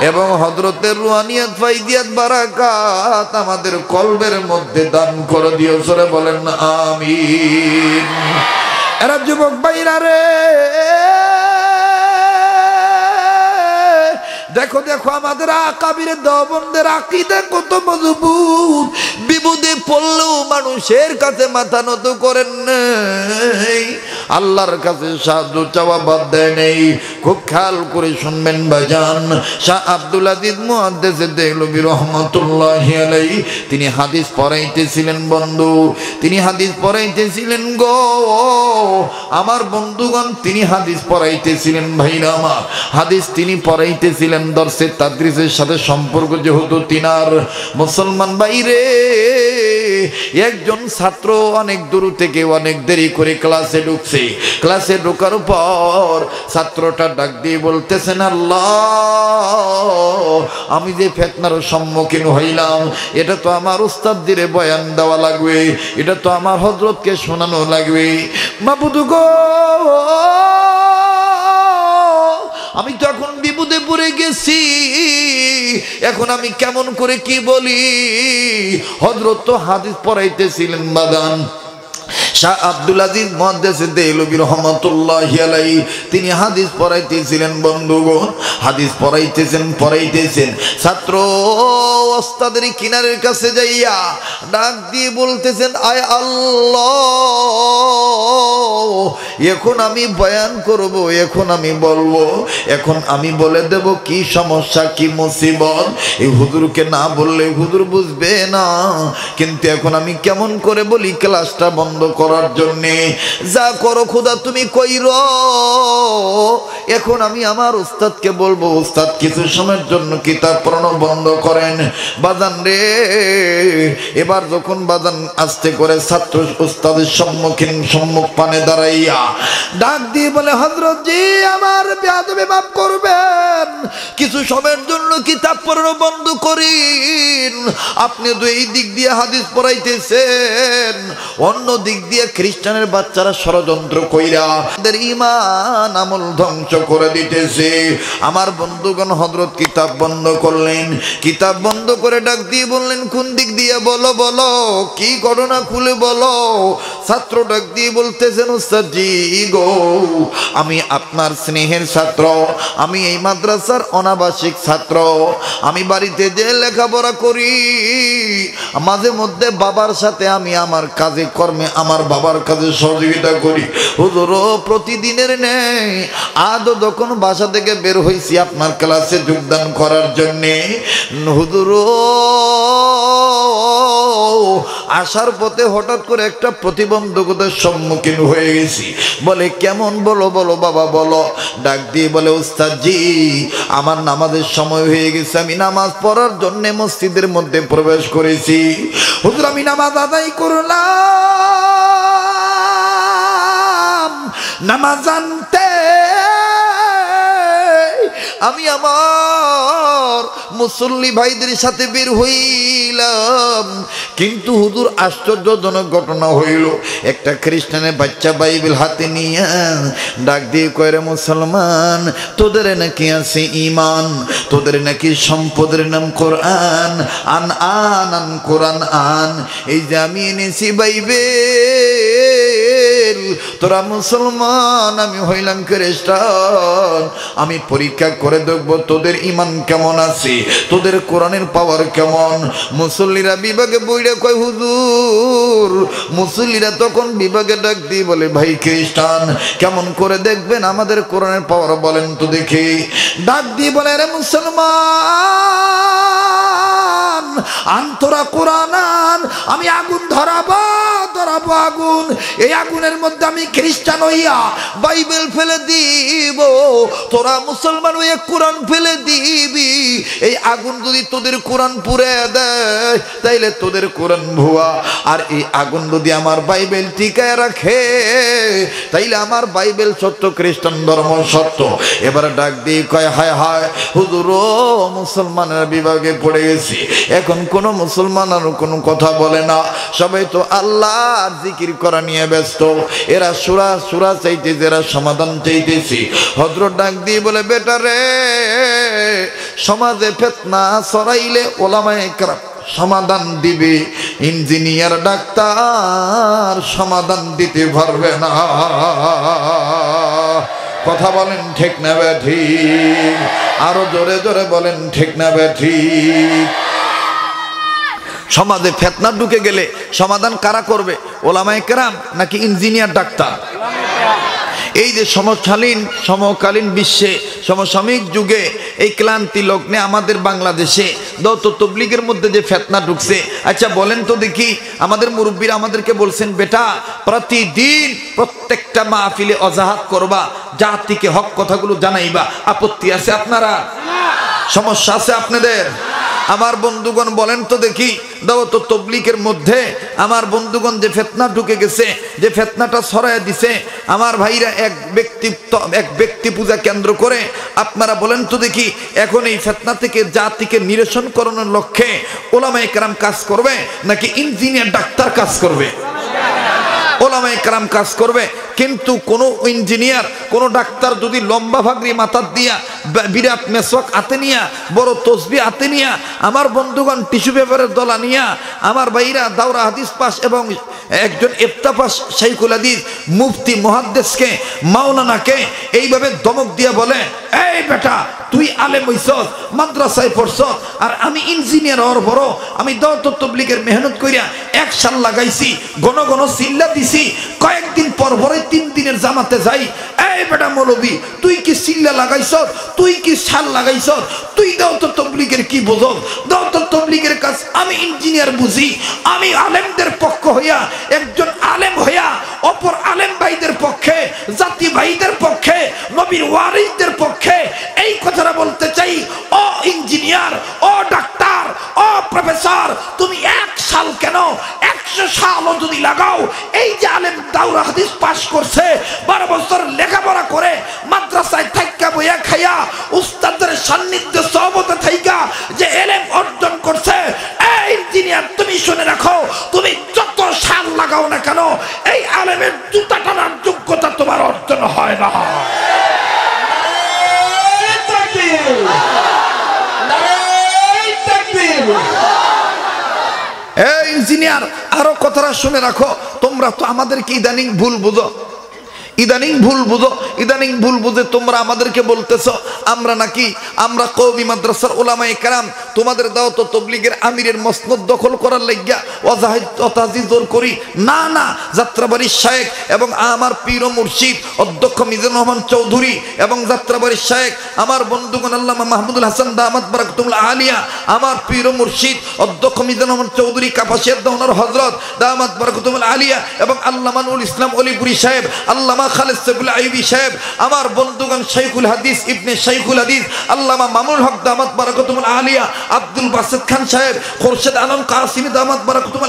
এবং হজরতের রুহানিয়াত ফাইদিয়াত বারাকাত আমাদের কলবের মধ্যে দান করে দিও। সরে বলেন, আমিন। rab ju bokk bayra re দেখো দেখো, আমাদের আকাবির দবনদের আকিদে কত মজবুত। বিপদে পড়লেও মানুষের কাছে মাথা নত করেন নাই। আল্লাহর কাছে সাহায্য চাওয়া বাদ দেয় নেই। খুব খেয়াল করে শুনবেন ভাইজান, শাহ আব্দুল আজিজ মুহাদ্দিস দেহলবি রহমাতুল্লাহ আলাই তিনি হাদিস পড়াইতেছিলেন বন্ধু, তিনি হাদিস পড়াইতেছিলেন গো। আমার বন্ধুগণ, তিনি হাদিস পড়াইতেছিলেন ভাইরা আমার, হাদিস তিনি পড়াইতেছিলেন দর্শের তাদ্রিসের সাথে সম্পর্ক যেহেতু তিনার মুসলমান বাইরে, একজন ছাত্র অনেক দূর থেকে অনেক দেরি করে ক্লাসে ঢুকছে। ক্লাসে ঢোকার পর ছাত্রটা ডাক দিয়ে বলতেছেন আল্লাহ, আমি যে ফেতনার সম্মুখীন হইলাম, এটা তো আমার উস্তাদ দিরে বয়ান দেওয়া লাগবে, এটা তো আমার হজরতকে শোনানো লাগবে। মাবুদু গো আমি তো এখন বিপদে পড়ে গেছি, এখন আমি কেমন করে কি বলি? হজরত তো হাদিস পড়াইতেছিলেন বাগান। শাহ আব্দুল আজিজ মহাদ্দেশে দেলবি রহমতুল্লাহ তিনি হাদিস পড়াইতেছিলেন, বন্ধুগণ, হাদিস পড়াইতেছেন পড়াইতেছেন। ছাত্র ওস্তাদের কিনারের কাছে যাইয়া ডাক দিয়ে বলতেছেন, আয় আল্লাহ এখন আমি বয়ান করব, এখন আমি বলব। এখন আমি বলে দেব কি সমস্যা, কি মুসিবত। এই হুজুরকে না বললে হুজুর বুঝবে না। কিন্তু এখন আমি কেমন করে বলি ক্লাসটা বন্ধ করার জন্যে। যা করো খোদা, তুমি কইর। এখন আমি আমার উস্তাদকে বলব, উস্তাদ কিছু সময়ের জন্য কিতাব পড়ানো বন্ধ করেন? বাজান রে, এবার যখন বাজান আসতে করে ছাত্র উস্তাদের সম্মুখীন, সম্মুখ পানে দাঁড়াইয়া ডাক দিয়ে বলে হজরত জি আমার বেয়াদবে মাফ করবেন। কিছু সময়ের জন্য কিতাব পড়ানো বন্ধ করিন। আপনি তো এই দিক দিয়ে হাদিস পড়াইতেছেন। অন্য দিক দিয়ে খ্রিস্টানের বাচ্চারা ষড়যন্ত্র কইরা তাদের ইমান আমল ধ্বংস করে দিতেছে। আমার বন্ধুগণ হজরত কিতাব বন্ধ করলেন। কিতাব বন্ধ করে ডাক দিয়ে বললেন, কোন দিক দিয়ে? বলো বলো। কি ঘটনা খুলে বলো? ছাত্র ডাক দিয়ে বলতেছেন উস্তাদ জি গো আমি আপনার স্নেহের ছাত্র, আমি এই মাদ্রাসার অনাবাসিক ছাত্র, আমি বাড়িতে যে লেখাপড়া করি, মাঝে মধ্যে বাবার সাথে আমি আমার কাজে, কর্মে আমার বাবার কাজে সহযোগিতা করি। হুজুর প্রতিদিনের নেই আদৌ যখন বাসা থেকে বের হয়েছি আপনার ক্লাসে যোগদান করার জন্যে হুজুর আসার পথে হঠাৎ করে একটা প্রতিবন্ধকতার সম্মুখীন হয়ে গেছি। বলে, কেমন? বলো বলো, বাবা, বলো। ডাক দিয়ে বলে উস্তাদ জি আমার নামাজের সময় হয়ে গেছে। আমি নামাজ পড়ার জন্য মসজিদের মধ্যে প্রবেশ করেছি। হুজুর, আমি নামাজ আদায় করলাম। নামাজ আনতে আমি আমার মুসল্লি ভাইদের সাথে বের হইলাম। কিন্তু হুদুর আশ্চর্যজনক ঘটনা হইল। একটা খ্রিস্টানের বাচ্চা বাইবেল হাতে নিয়ে ডাক দিয়ে কয়রে মুসলমান, তোদের নাকি আছে ইমান তোদের নাকি সম্পদের নাম কোরআন, আন আন আন কোরআন আন। এই যে আমি এনেছি বাইবেল তোরা মুসলমান আমি হইলাম খ্রিস্টান। আমি পরীক্ষা করে দেখব তোদের ইমান কেমন আছে তোদের কোরআনের পাওয়ার কেমন। মুসল্লিরা বিভাগে বইরে কয় হুজুর মুসল্লিরা তখন বিভাগে ডাক দিয়ে বলে ভাই খ্রিস্টান কেমন করে দেখবেন আমাদের কোরআনের পাওয়ার বলেন তো দেখি। ডাক দিয়ে বলে রে মুসলমান আন্তরা কোরআন আন, আমি আগুন ধরাবো ধরাবো আগুন। এই আগুনের মধ্যে আমি খ্রিস্টান হইয়া বাইবেল ফেলে দিব। তোরা মুসলমান হইয়া কোরআন ফেলে দিবি। এই আগুন যদি তোদের কোরআন পুড়ে দেয়, তাইলে তোদের কোরআন ভুয়া। আর এই আগুন যদি আমার বাইবেল টিকায় রাখে, তাইলে আমার বাইবেল সত্য, খ্রিস্টান ধর্ম সত্য। এবার ডাক দিয়ে কয়, হায় হায় হুজুর মুসলমানের বিভাগে পড়ে গেছি। এখন কোন মুসলমান আর কোনো কথা বলে না। সবাই তো আল্লাহ জিকির করা নিয়ে ব্যস্ত। এরা সুরা সুরা চাইতেছে, এরা সমাধান চাইতেছি। হজরত ডাক দিয়ে বলে, বেটা রে, সমাজে ফেতনা সরাইলে ওলামায় সমাধান দিবে। ইঞ্জিনিয়ার, ডাক্তার সমাধান দিতে পারবে না। কথা বলেন ঠিক না আরও জোরে জোরে বলেন ঠিক না সমাজে ফেতনা ঢুকে গেলে সমাধান কারা করবে? ওলামায় কেরাম নাকি ইঞ্জিনিয়ার ডাক্তার? এই যে সমকালীন সমকালীন বিশ্বে, সমসাময়িক যুগে এই ক্লান্তি লগ্নে আমাদের বাংলাদেশে দত তবলিগের মধ্যে যে ফেতনা ঢুকছে আচ্ছা বলেন তো দেখি, আমাদের মুরব্বীরা আমাদেরকে বলছেন, বেটা, প্রতিদিন প্রত্যেকটা মাহফিলে অজাহাত করবা, জাতিকে হক কথাগুলো জানাইবা। আপত্তি আছে আপনারা? সমস্যা আছে আপনাদের? আমার বন্ধুগণ বলেন তো দেখি, দাও তো তবলিকের মধ্যে, আমার বন্ধুগণ যে ফেতনা ঢুকে গেছে, যে ফেতনাটা সরাইয়া দিছে, আমার ভাইরা এক ব্যক্তি এক ব্যক্তি পূজা কেন্দ্র করে, আপনারা বলেন তো দেখি, এখন এই ফেতনা থেকে জাতিকে নিরসন করানোর লক্ষ্যে ওলামাই কারাম কাজ করবে, নাকি ইঞ্জিনিয়ার, ডাক্তার কাজ করবে? ওলামাই কারাম কাজ করবে। কিন্তু কোনো ইঞ্জিনিয়ার, কোনো ডাক্তার যদি লম্বা ভাগরি মাথার দিয়া বিরাট মেসওয়াক হাতে নিয়া, বড় তসবি হাতে নিয়া, আমার বন্ধুগণ টিস্যু পেপারের দলা নিয়া আমার ভাইরা দাওরা হাদিস পাস এবং একজন ইফতা পাস শাইকুল হাদিস, মুফতি মহাদ্দেশকে মাওলানাকে এইভাবে দমক দিয়ে বলে, এই বেটা, তুই আলেম হইছস, মাদ্রাসায় পড়ছস, আর আমি ইঞ্জিনিয়ার হওয়ার বড় আমি দত তবলিগের মেহনত করিয়া এক সাল লাগাইছি, ঘন ঘন চিল্লা দিছি। কয়েকদিন পর পরে তিন দিনের জামাতে যাই। এই বেটা মৌলবী, তুই কি সিল্লা লাগাইছ? তুই কি সাল লাগাইছ? তুই দাও তো তবলিগের কি বোঝ দাও তো তবলিগের কাজ। আমি ইঞ্জিনিয়ার বুঝি। আমি আলেমদের পক্ষ হইয়া, একজন আলেম হইয়া অপর আলেম ভাইদের পক্ষে, জাতি ভাইদের পক্ষে, নবীর ওয়ারিসদের পক্ষে এই কথাটা বলতে চাই ও ইঞ্জিনিয়ার ও ডাক্তার ও প্রফেসর, তুমি এক সাল কেন? একশো সালও যদি লাগাও, এই যে আলেম দাউরা হাদিস পাশ করছে, বারো বছর লেখাপড়া করে, মাদ্রাসায় থাইকা বইয়া খাইয়া, উস্তাদের সান্নিধ্য সহবতে থাইকা যে এলেম অর্জন করছে, এই ইঞ্জিনিয়ার তুমি শুনে রাখো, তুমি যত সাল লাগাও না কেন, এই আলেমের জুতা টানার যোগ্যতা তোমার অর্জন হয় না। ইঞ্জিনিয়ার আরও কথাটা শুনে রাখো। তোমরা তো আমাদেরকে ইদানিং ভুল বুঝো। ইদানিং ভুল বুঝো, ইদানিং ভুল বুঝে তোমরা আমাদেরকে বলতেছ, আমরা নাকি, আমরা কৌমি মাদ্রাসার ওলামায়ে কেরাম, তোমাদের দাও তো তবলিগের আমিরের মসনদ দখল করার লাগিয়া অজাহিদ জোর করি। না না, যাত্রাবাড়ির শায়েক এবং আমার পীর মুর্শিদ, অধ্যক্ষ মিজানুর রহমান চৌধুরী এবং যাত্রাবাড়ির শায়েক, আমার বন্ধুগণ আল্লামা মাহমুদুল হাসান দামাত বারাকতুল্লাহ আলিয়া, আমার পীর মুর্শিদ, অধ্যক্ষ মিজানুর রহমান চৌধুরী, কাপাসিয়ার দহনার হজরত দামাত বারাকতুল্লাহ আলিয়া এবং আল্লামানুল ইসলাম অলিপুরি সাহেব, আল্লামা আমার বন্ধুগণ হাদিস, ইবনে হাদিস, আল্লামা হক আলিয়া, আব্দুল বাসিদ খান সাহেব, খোরশেদ আলম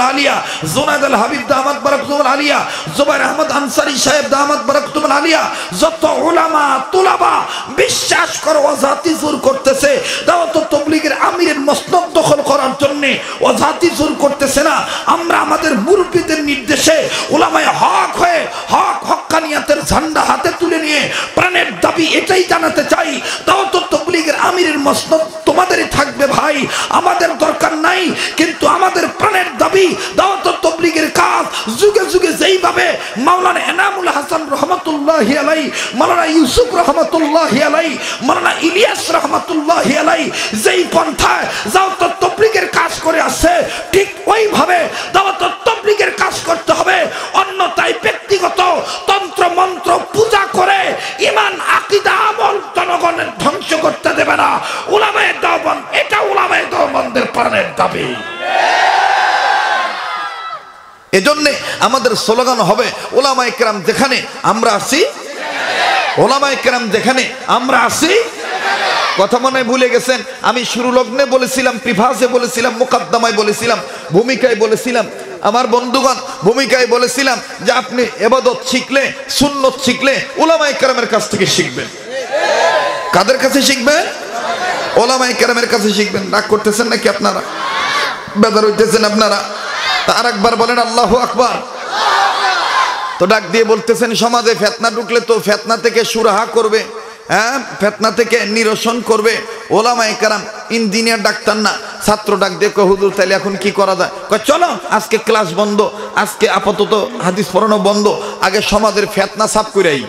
আলিয়া জোনাদ আল হাবিব আলিয়া, জুবাইর আহমদ সাহেব আলিয়া, যত তুলাবা বিশ্বাস অজাতি জোর করতেছে। দাওয়াত তবলিগের আমিরের মসনদ দখল করার জন্য অজাতি জোর করতেছে না। আমরা আমাদের মুরব্বীদের নির্দেশে ওলামায় হক হয়ে হক হক্কানিয়াতের ঝান্ডা হাতে তুলে নিয়ে প্রাণের দাবি এটাই জানাতে চাই। দাওয়াত তবলিগের আমিরের মসনদ তোমাদেরই থাকবে ভাই। আমাদের দরকার নাই, কিন্তু আমাদের প্রাণের দাবি দাওয়াত তবলিগের কাজ। যুগে যুগে যেইভাবে মাওলানা এনামুল হাসান রহমতুল্লাহ আলাই মাওলানা ইউসুফ রহমতুল্লাহ আলাই মাওলানা ইলিয়াস রহমতুল্লাহ আলাই যেই পন্থায় দাওয়াত তবলিগের কাজ করে আসছে, ঠিক ওইভাবে দাওয়াত তবলিগের কাজ করতে হবে। অন্যতায় ব্যক্তিগত তন্ত্র মন্ত্র পূজা করে ইমান, আকিদা, আমল জনগণের ধ্বংস করতে দেবে না। উলামায়ে দেওবন এটা উলামায়ে দেওবন্দের প্রাণের দাবি। এজন্যে আমাদের স্লোগান হবে ওলামায়ে কেরাম যেখানে আমরা আসি ওলামায়ে কেরাম যেখানে আমরা আসি কথা মনে ভুলে গেছেন, আমি শুরু লগ্নে বলেছিলাম প্রিফাসে বলেছিলাম, মোকাদ্দমায় বলেছিলাম, ভূমিকায় বলেছিলাম আমার বন্ধুগণ, ভূমিকায় বলেছিলাম যে আপনি এবাদত শিখলে, সুন্নত শিখলে ওলামাই কেরামের কাছ থেকে শিখবেন। কাদের কাছে শিখবেন? ওলামায়ে কেরামের কাছে শিখবেন। রাগ করতেছেন নাকি আপনারা? বেদার হইতেছেন আপনারা? তা আর একবার বলেন, আল্লাহ আকবার। তো ডাক দিয়ে বলতেছেন, সমাজে ফেতনা ঢুকলে তো ফেতনা থেকে সুরাহা করবে। হ্যাঁ ফেতনা থেকে নিরসন করবে। ওলামায়ে কারাম ইঞ্জিনিয়ার ডাক্তার না ছাত্র ডাক দিয়ে হুজুর তাহলে এখন কি করা যায়? কয় চলো আজকে ক্লাস বন্ধ আজকে আপাতত হাদিস পড়ানো বন্ধ আগে সমাজের ফেতনা সাফ করাই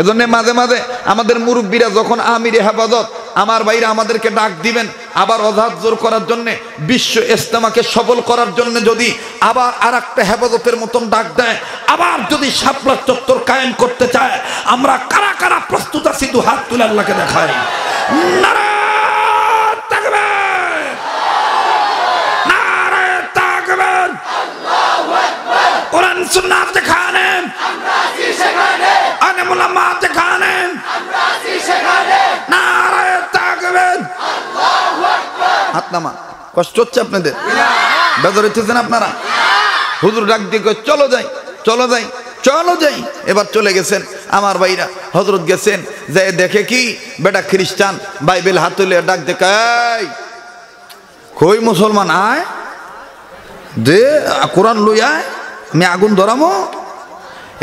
এজন্য মাঝে মাঝে আমাদের মুরব্বীরা যখন আমির হেফাজত আমার বাইরে আমাদেরকে ডাক দিবেন, আবার অধাত জোর করার জন্যে, বিশ্ব ইস্তেমাকে সফল করার জন্য যদি আবার আর একটা হেফাজতের মতন ডাক দেয়, আবার যদি শাপলা চত্বর কায়েম করতে চায়, আমরা কারা কারা প্রস্তুত আছি দু হাত তুলে আল্লাহকে দেখায় তাকবীর! নারায়ণ তাকবীর! কোরআন সুন্নাত যেখানে আনে মুলাম্মাত যেখানে নারায়ণ তাকবীর! হাত নামা। কষ্ট হচ্ছে আপনাদের? বেদর হইতেছেন আপনারা? হুজুর ডাক দিয়ে চলো যাই চলো যাই চলো যাই। এবার চলে গেছেন আমার ভাইরা। হজরত গেছেন, যে দেখে কি? বেটা খ্রিস্টান, বাইবেল হাত তুলে ডাক দেখায় কই মুসলমান, আয়। দে, কোরআন লই আয়, আমি আগুন ধরামো।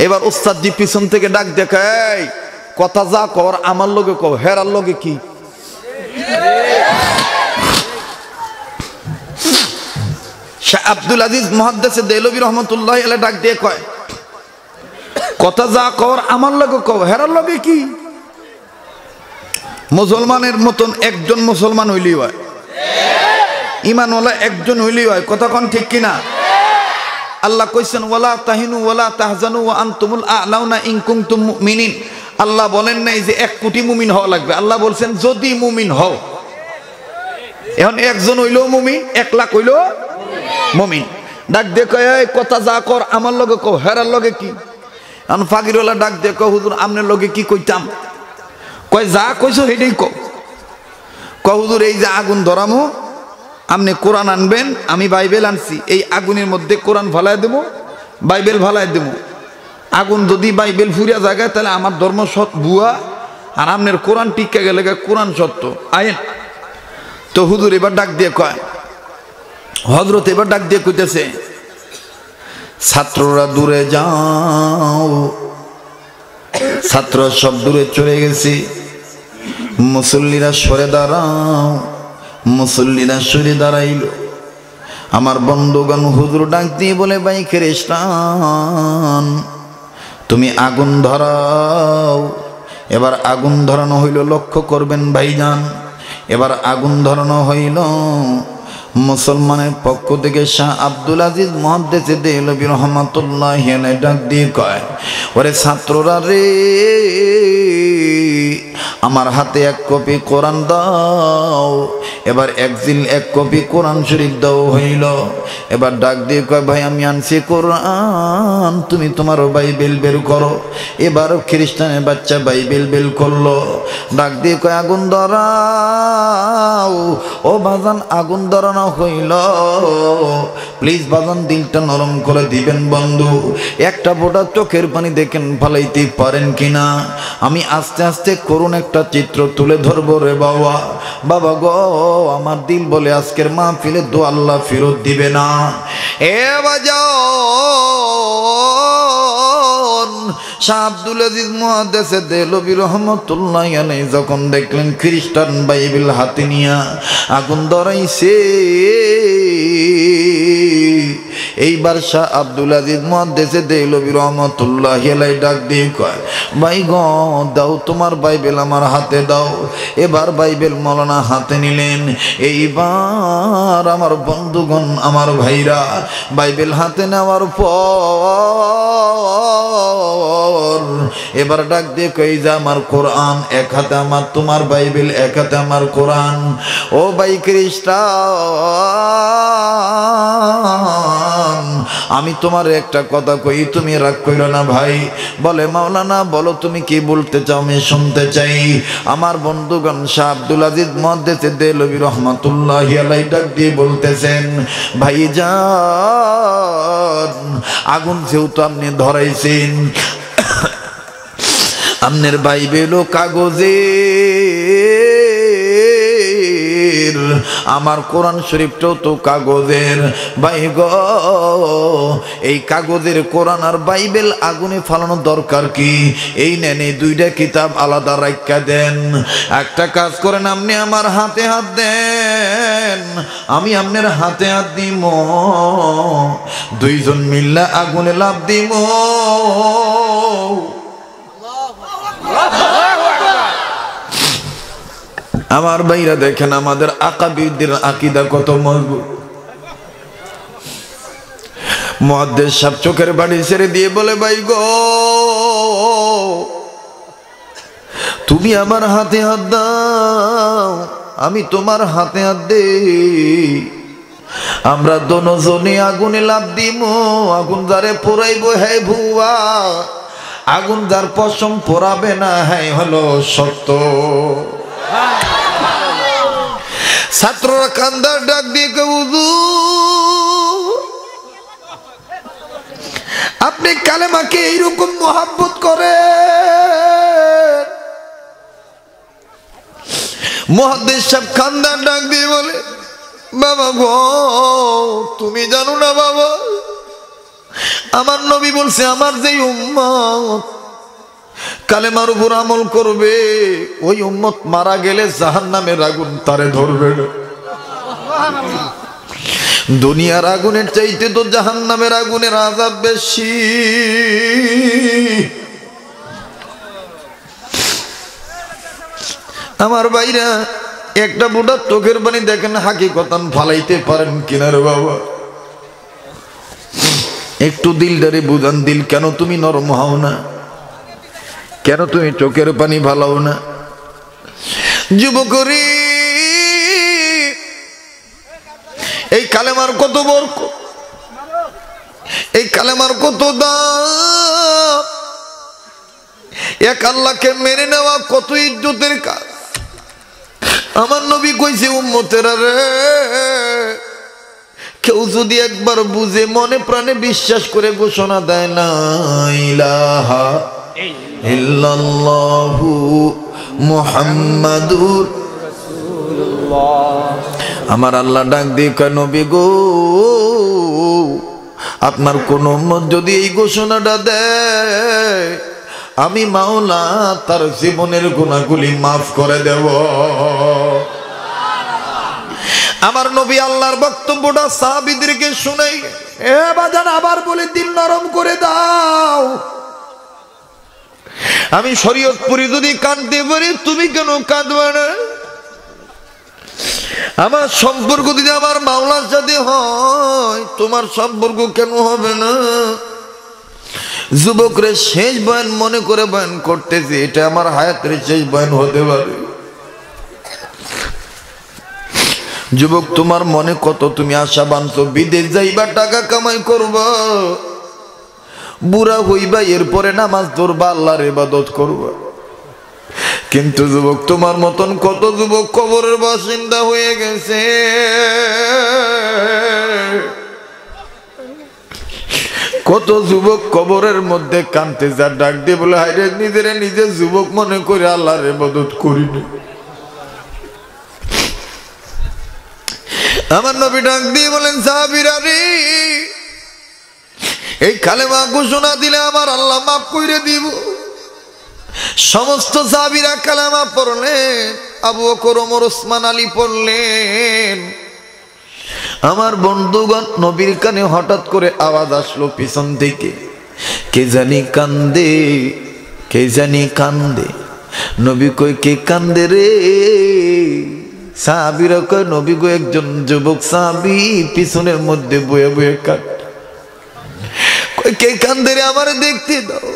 এবার উস্তাদজি পিছন থেকে ডাক দেখায় কথা যা কর, আমার লোকে কও, হেরার লোকে কি? শাহ আব্দুল আজিজ মহাদ্দেসে দেলবি রহমতুল্লাহ এলে ডাক দিয়ে কয়, কথা যা কর আমার লগে কও, হেরার লগে কি? মুসলমানের মতন একজন মুসলমান হইলি হয়। ইমানওয়ালা একজন হইলি হয়। কথা কন ঠিক কিনা? আল্লাহ কইছেন, ওয়ালা তাহিনু ওয়ালা তাহজানু ওয়া আনতুমুল আ'লাউনা ইন কুনতুম মুমিনিন। আল্লাহ বলেন নাই যে এক কোটি মুমিন হওয়া লাগবে। আল্লাহ বলছেন, যদি মুমিন হও এখন একজন হইলেও মুমিন, এক লাখ হইলেও মুমিন। ডাক দিয়ে কয়, "এই, কথা যা কর, আমার লগে কও, হেরার লগে কি? এখন ফাকিরওয়ালা ডাক দিয়ে কয়, হুজুর আপনার লগে কি কইতাম? কয়, যা কইছো সেটাই কও। কয়, হুজুর, এই যে আগুন ধরামো আপনি কোরআন আনবেন, আমি বাইবেল আনছি, এই আগুনের মধ্যে কোরআন ফালাই দেব, বাইবেল ফালাই দেব। আগুন যদি বাইবেল ফুরিয়া জায়গায় তাহলে আমার ধর্ম সৎ বুয়া আর আপনার কোরআন টিকা গেলে কোরআন সত্য। আইন। তো হুজুর এবার ডাক দিয়ে কয় হজরত এবার ডাক দিয়ে কইতেছে, ছাত্ররা দূরে যাও, ছাত্র সব দূরে চলে গেছে, মুসল্লিরা সরে দাঁড়াও, মুসল্লিরা সরে দাঁড়াইল। আমার বন্ধুগণ হুজুর ডাক দিয়ে বলে, ভাই খ্রিস্টান তুমি আগুন ধরাও। এবার আগুন ধরানো হইল, লক্ষ্য করবেন ভাইজান। এবার আগুন ধরানো হইল। মুসলমানের পক্ষ থেকে শাহ আব্দুল আজিজ মহাদ্দেশে দেলবি রহমাতুল্লাহ হেনে ডাক দিয়ে কয়, ওরে ছাত্ররা রে, আমার হাতে এক কপি কোরআন দাও। এবার একদিন এক কপি কোরআন শরীফ দাও হইল। এবার ডাক দিয়ে কয়, ভাই, আমি আনছি কোরআন, তুমি তোমার বাইবেল বের করো। এবার খ্রিস্টানের বাচ্চা বাইবেল বের করল। ডাক দিয়ে কয়, আগুন ধরাও। ও বাজান, আগুন ধরানো হইল। প্লিজ বাজান, দিলটা নরম করে দিবেন বন্ধু। একটা বোটা চোখের পানি দেখেন, ফালাইতে পারেন কিনা? আমি আস্তে আস্তে করুন একটা চিত্র তুলে ধরবো রে বাবা। বাবা গো, আমার দিল বলে আজকের মা ফিলে দো আল্লাহ ফেরত দিবে না। এ বাজান শাহ আব্দুল আজিজ মহাদেশে দেলবি রহমতুল্লাহ যখন দেখলেন খ্রিস্টান বাইবেল হাতে নিয়া আগুন ধরাইছে এইবার শাহ আব্দুল আজিজ মহাদেশে দেলবি রহমতুল্লাহ হেলাই ডাক দিয়ে কয়, ভাই গ, দাও তোমার বাইবেল আমার হাতে দাও। এবার বাইবেল মৌলানা হাতে নিলেন। এইবার আমার বন্ধুগণ, আমার ভাইরা, বাইবেল হাতে নেওয়ার পর এবার ডাক দিয়ে কই যে আমার কোরআন, এক হাতে আমার তোমার বাইবেল, এক হাতে আমার কোরআন। ও বাই খ্রিস্টান আমি তোমার একটা কথা কই, তুমি রাগ কইল না ভাই। বলে, মাওলানা, বলো তুমি কি বলতে চাও, আমি শুনতে চাই। আমার বন্ধুগণ শাহ আব্দুল আজিজ মহাদেশে দেলবি রহমাতুল্লাহ আলাই ডাক দিয়ে বলতেছেন ভাই যান আগুন যেহেতু আপনি ধরাইছেন আপনার বাইবেলও কাগজে আমার কোরআন শরীফটাও তো কাগজের। ভাই গ, এই কাগজের কোরআন আর বাইবেল আগুনে ফালানো দরকার কি? এই নেন, এই দুইটা কিতাব আলাদা রাখা দেন। একটা কাজ করেন, আপনি আমার হাতে হাত দেন। আমি আপনার হাতে হাত দিব। দুইজন মিল্লা আগুনে লাভ দিব। আমার ভাইরা দেখেন, আমাদের আকাবিদের আকিদা কত মজবুত। মহাদ্দেশ সাপ চোখের বাড়ি ছেড়ে দিয়ে বলে, ভাই গো, তুমি আমার হাতে হাত দাও, আমি তোমার হাতে হাত দে আমরা দনজনে আগুনে লাভ দিব আগুন যারে পোড়াইব, হে ভুয়া। আগুন যার পশম পোড়াবে না হ্যাঁ হলো সত্য। ছাত্ররা কান্দার ডাক দিয়ে কেউ আপনি কালেমাকে এইরকম মহাব্বত করে মহাদেশ সাহেব খান্দার ডাক দিয়ে বলে, বাবা গো, তুমি জানো না বাবা, আমার নবী বলছে, আমার যে উম্মত কালেমার উপর আমল করবে, ওই উম্মত মারা গেলে জাহান নামের আগুন তারে ধরবে দুনিয়ার আগুনের চাইতে তো জাহান নামের আগুনের আজাব বেশি। আমার বাইরা একটা বুড়া চোখের পানি দেখেন হাকি কথান ফালাইতে পারেন কিনার বাবা? একটু দিলদারে বুঝান, দিল কেন তুমি নরম হও না? কেন তুমি চোখের পানি ভালাও না? যুবকরি, এই কালেমার কত বরক? এই কালেমার কত দাম? এক আল্লাহকে মেনে নেওয়া কত ইজ্জতের কাজ? আমার নবী কইছে, উম্মতেরা রে, কেউ যদি একবার বুঝে মনে প্রাণে বিশ্বাস করে ঘোষণা দেয় না ইলাহা আমার আল্লাহ ডাক দিয়ে নবী গো, আপনার কোন যদি এই ঘোষণাটা দেয়, আমি মাওলা তার জীবনের গুণাগুলি মাফ করে দেব। আমার নবী আল্লাহর বক্তব্যটা সাহাবিদেরকে শুনে এ বাজান, আবার বলে দিল নরম করে দাও। আমি শরীয়তপুরি যদি কাঁদতে পারি, তুমি কেন কাঁদবে না? আমার সম্পর্ক যদি আমার মাওলার সাথে হয়, তোমার সম্পর্ক কেন হবে না? যুবকরে শেষ বয়ান মনে করে বয়ান করতেছি, এটা আমার হায়াতের শেষ বয়ান হতে পারে। যুবক, তোমার মনে কত তুমি আশা বানছো বিদেশ যাইবা, টাকা কামাই করবা। বুড়া হইবা, এরপরে নামাজ ধরবা, আল্লাহর ইবাদত করবা। কিন্তু যুবক, তোমার মতন কত যুবক কবরের বাসিন্দা হয়ে গেছে। কত যুবক কবরের মধ্যে কানতে যা ডাক দিয়ে বলে হাইরে নিজের নিজে যুবক মনে করে আল্লাহর ইবাদত করিনি। আমার নবী ডাক দিয়ে বলেন, সাহাবিরা রে এই কালেমা ঘোষণা দিলে আমার আল্লাহ মাফ করে দিব। সমস্ত সাহাবিরা কালেমা পড়লেন, আবু বকর, ওমর, ওসমান, আলী পড়লেন। আমার বন্ধুগণ, নবীর কানে হঠাৎ করে আওয়াজ আসলো পিছন থেকে কে জানি কান্দে, কে জানি কান্দে। নবী কই কে কান্দে রে? সাহাবিরা কয়, নবী গো, একজন যুবক সাহাবি পিছনের মধ্যে বয়ে বয়ে কাট। কে কান্দে রে আমার দেখতে? দাও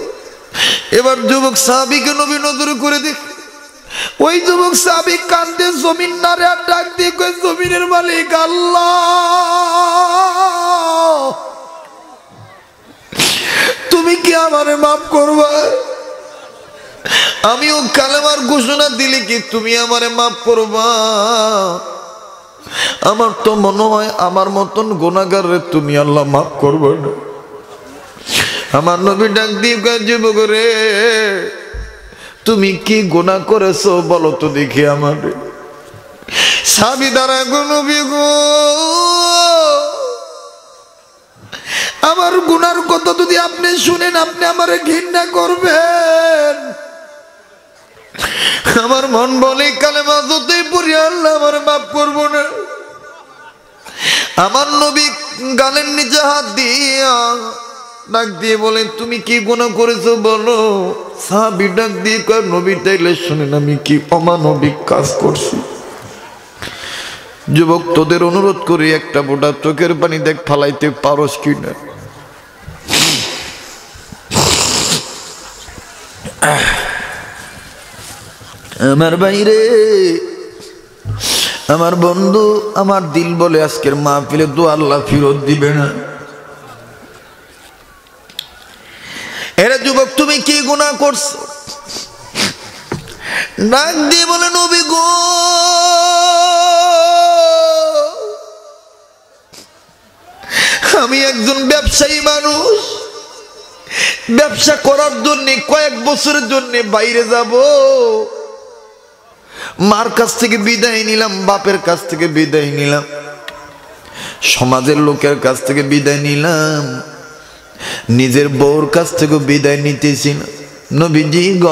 এবার যুবক সাহাবিকে নবী নজর করে দেখ। ওই যুবক সাহাবি কান্দে, জমিন নারে আর ডাক দিয়ে জমিনের মালিক আল্লাহ। তুমি কি আমারে মাফ করবা? আমিও কালেমার ঘোষণা দিলি কি, তুমি আমারে মাফ করবা। আমার তো মনে হয়, আমার মতন গুণাগার তুমি আল্লাহ মাফ করবে না আমার নবী ডাক দিয়ে যুবক রে, তুমি কি গুণা করেছ বলো তো দেখি আমার। সাবি দ্বারা গো, আমার গুনার কথা যদি আপনি শুনেন, আপনি আমার ঘৃণা করবেন। আমার মন বলে, কালেমা যতই পড়ি, আল্লাহ আমার মাফ করব না। আমার নবী গালের নিচে হাত দিয়া ডাক দিয়ে বলেন, তুমি কি গুণা করেছ? বলো। সাহাবি ডাক দিয়ে কয়, নবী, তাইলে শুনেন আমি কি অমানবিক কাজ করছি? যুবক, তোদের অনুরোধ করি, একটা বোটা চোখের পানি দেখ, ফালাইতে পারস কিনা? আমার বাইরে আমার বন্ধু, আমার দিল বলে আজকের মা ফিরে দু আল্লাহ ফিরত দিবে না এরা যুবক তুমি কি গুণা করছ? ডাক দিয়ে বলে, নবী গো! আমি একজন ব্যবসায়ী মানুষ। ব্যবসা করার জন্য, কয়েক বছরের জন্য বাইরে যাব। মার কাছ থেকে বিদায় নিলাম, বাপের কাছ থেকে বিদায় নিলাম। সমাজের লোকের কাছ থেকে বিদায় নিলাম। নিজের বউর কাছ থেকে বিদায় নিতেছি নবীজি গ,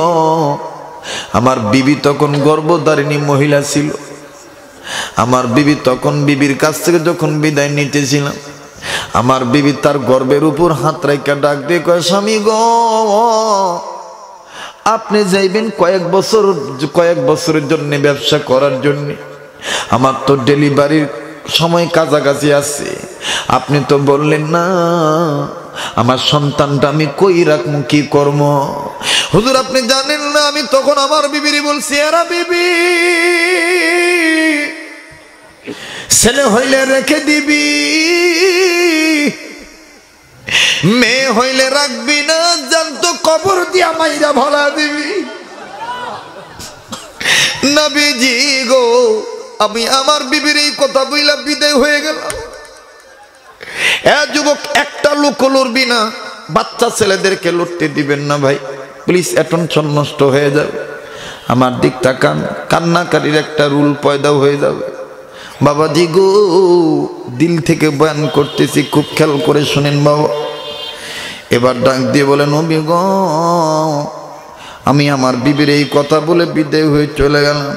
আমার বিবি তখন গর্ভধারিণী মহিলা ছিল। আমার বিবি তখন বিবির কাছ থেকে যখন বিদায় নিতেছিলাম, আমার বিবি তার গর্বের উপর হাত রাইকা ডাক দিয়ে কয়, স্বামী গ, আপনি যাইবেন কয়েক বছর, কয়েক বছরের জন্য ব্যবসা করার জন্য। আমার তো ডেলিভারির সময় কাছাকাছি আছে। আপনি তো বললেন না আমার সন্তানটা আমি কই রাখব, কি কর্ম হুজুর, আপনি জানেন না, আমি তখন আমার বিবিরি বলছি, এরা বিবি, ছেলে হইলে রেখে দিবি, মেয়ে হইলে রাখবি না, জানতো কবর দিয়া মাইরা ভরা দিবি। নবীজি গো, আমি আমার বিবির এই কথা বইলা বিদায় হয়ে গেলাম। যুবক, একটা লোক লড়বি না, বাচ্চা ছেলেদেরকে লড়তে দিবেন না ভাই। প্লিজ অ্যাটেনশন নষ্ট হয়ে যাবে। আমার দিকটা কান কান্নাকারীর একটা রুল পয়দা হয়ে যাবে। বাবাজি গো, দিল থেকে বয়ান করতেছি, খুব খেয়াল করে শুনেন বাবা। এবার ডাক দিয়ে বলেন নবী গ, আমি আমার বিবির এই কথা বলে বিদায় হয়ে চলে গেলাম।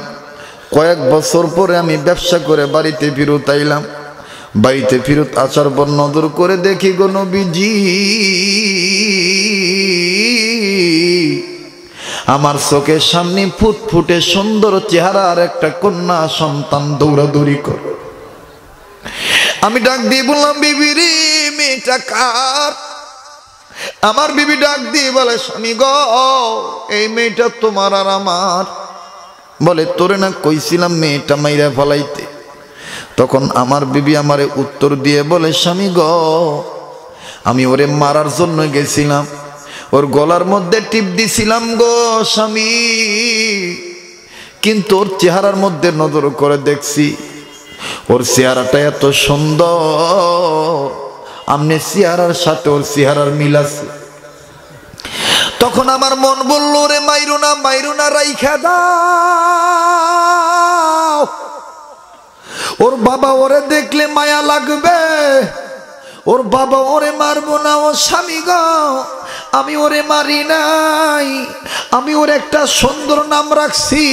কয়েক বছর পরে আমি ব্যবসা করে বাড়িতে ফিরত আইলাম। বাড়িতে ফিরত আসার পর নজর করে দেখি গো নবীজি। আমার চোখের সামনে ফুটফুটে সুন্দর চেহারা আর একটা কন্যা সন্তান দৌড়াদৌড়ি কর। আমি ডাক দিয়ে বললাম, বিবি রে, মেয়েটা কার? আমার বিবি ডাক দিয়ে বলে, স্বামী গ, এই মেয়েটা তোমার আর আমার। বলে, তোরে না কইছিলাম মেয়েটা মাইরা ফলাইতে। তখন আমার বিবি আমারে উত্তর দিয়ে বলে, স্বামী গ, আমি ওরে মারার জন্য গেছিলাম। ওর গলার মধ্যে টিপ দিছিলাম গো, স্বামী। কিন্তু ওর চেহারার মধ্যে নজর করে দেখছি, ওর চেহারাটা এত সুন্দর। আমনে চেহারার সাথে ওর চেহারার মিল আছে। তখন আমার মন বলল রে মাইরো না মাইরো না রাইখা দাও। ওর বাবা ওরে দেখলে মায়া লাগবে। ওর বাবা ওরে মারবো না, ও স্বামী গ। আমি ওরে মারি নাই। আমি ওর একটা সুন্দর নাম রাখছি।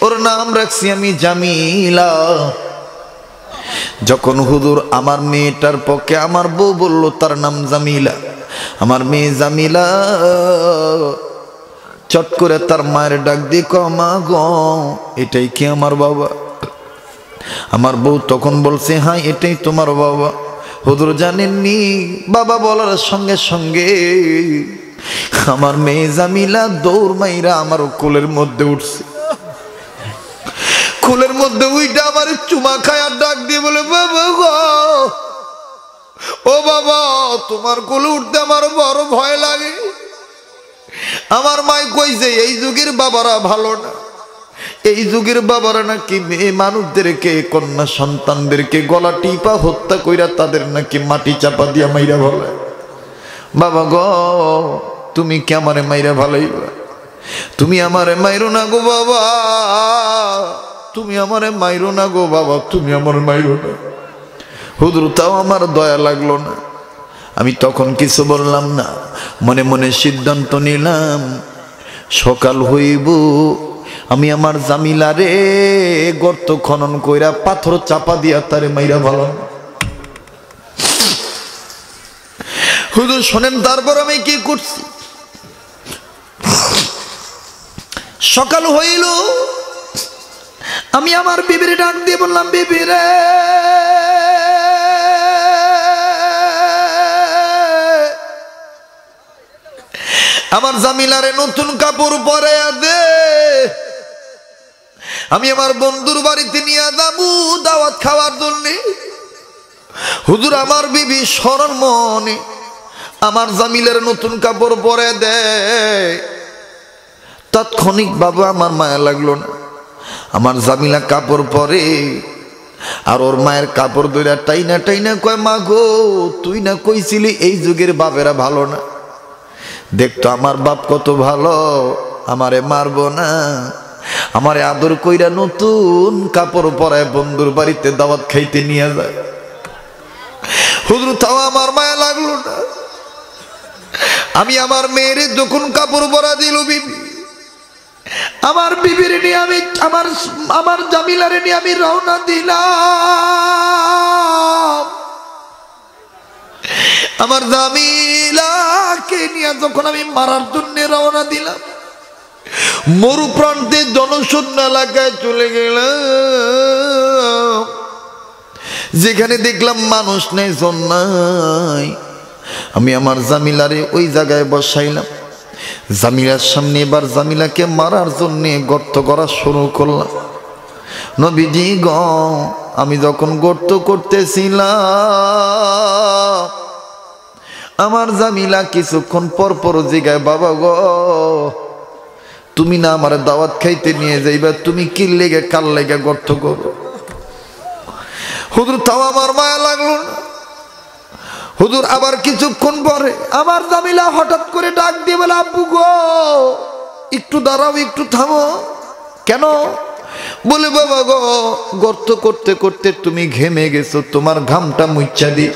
ওর নাম রাখছি আমি জামিলা। যখন হুদুর আমার মেয়েটার পক্ষে আমার বউ বলল, তার নাম জামিলা। আমার মেয়ে জামিলা, চট করে তার মায়ের ডাক দিয়ে কমা গ, এটাই কি আমার বাবা? আমার বউ তখন বলছে হ্যাঁ এটাই তোমার বাবা। হুদুর জানেননি? বাবা বলার সঙ্গে সঙ্গে আমার মেয়ে জামিলা দৌড় মাইরা আমার কোলের মধ্যে উঠছে। কোলের মধ্যে উইটা আমার চুমা খায় ডাক দিয়ে বলে, বাবা গো, ও বাবা, তোমার কোলে উঠতে আমার বড় ভয় লাগে। আমার মাই কইছে, এই যুগের বাবারা ভালো না। এই যুগের বাবারা নাকি মেয়ে মানুষদেরকে, কন্যা সন্তানদেরকে গলা টিপা হত্যা কইরা তাদের নাকি মাটি চাপা দিয়া মাইরা ভালো বাবা গ, তুমি কে আমারে মাইরা ভালাইবা তুমি আমারে মাইরো না গো বাবা। তুমি আমারে মাইরো না গো বাবা, তুমি আমার মাইরো না। হুদুর তাও আমার দয়া লাগল না। আমি তখন কিছু বললাম না, মনে মনে সিদ্ধান্ত নিলাম, সকাল হইব আমি আমার জামিলারে গর্ত খনন কইরা পাথর চাপা দিয়া তারে মাইরা ভালো হুজুর, শোনেন, তারপর আমি কি করছি? সকাল হইল, আমি আমার বিবিরে ডাক দিয়ে বললাম, বিবিরে, আমার জামিলারে নতুন কাপড় পরে দে। আমি আমার বন্ধুর বাড়িতে নিয়ে যাব দাওয়াত খাওয়ার জন্য। হুজুর, আমার বিবি স্মরণ মনে আমার জামিলের নতুন কাপড় পরে দেয়। তাৎক্ষণিক বাবা আমার মায়া লাগল না। আমার জামিলা কাপড় পরে আর ওর মায়ের কাপড় দইরা টাইনা টাইনা কয়, মা গো, তুই না কইছিলি এই যুগের বাপেরা ভালো না? দেখতো আমার বাপ কত ভালো, আমারে মারবো না। আমারে আদর কইরা নতুন কাপড় পরায় বন্ধুর বাড়িতে দাওয়াত খাইতে নিয়ে যায়। হুজুর, তাও আমার মায়া লাগল না। আমি আমার মেয়ের যখন কাপড় পরা দিল বিবি, আমার বিবির নিয়ে আমি আমার আমার জামিলারে নিয়ে আমি রওনা দিলাম। আমার জামিলাকে নিয়ে যখন আমি মারার জন্য রওনা দিলাম মরু প্রান্তে জনশূন্য এলাকায় চলে গেলাম। যেখানে দেখলাম মানুষ নেই, জন নাই। আমি আমার জামিলারে ওই জায়গায় বসাইলাম। জামিলার সামনে এবার জামিলাকে মারার জন্যে গর্ত করা শুরু করলাম। নবীজি গ, আমি যখন গর্ত করতেছিলাম, আমার জামিলা কিছুক্ষণ পর পর জিগায়, বাবা গো তুমি না আমার দাওয়াত খাইতে নিয়ে যাইবা, তুমি কি লেগে কাল লেগে গর্ত করো? হুজুর, তাও আমার মায়া লাগল না। হুজুর, আবার কিছুক্ষণ পরে আমার জামিলা হঠাৎ করে ডাক দিয়ে বলে, আব্বু গো, একটু দাঁড়াও, একটু থামো। কেন? বলে, বাবা গো, গর্ত করতে করতে তুমি ঘেমে গেছো, তোমার ঘামটা মুচ্ছা দি।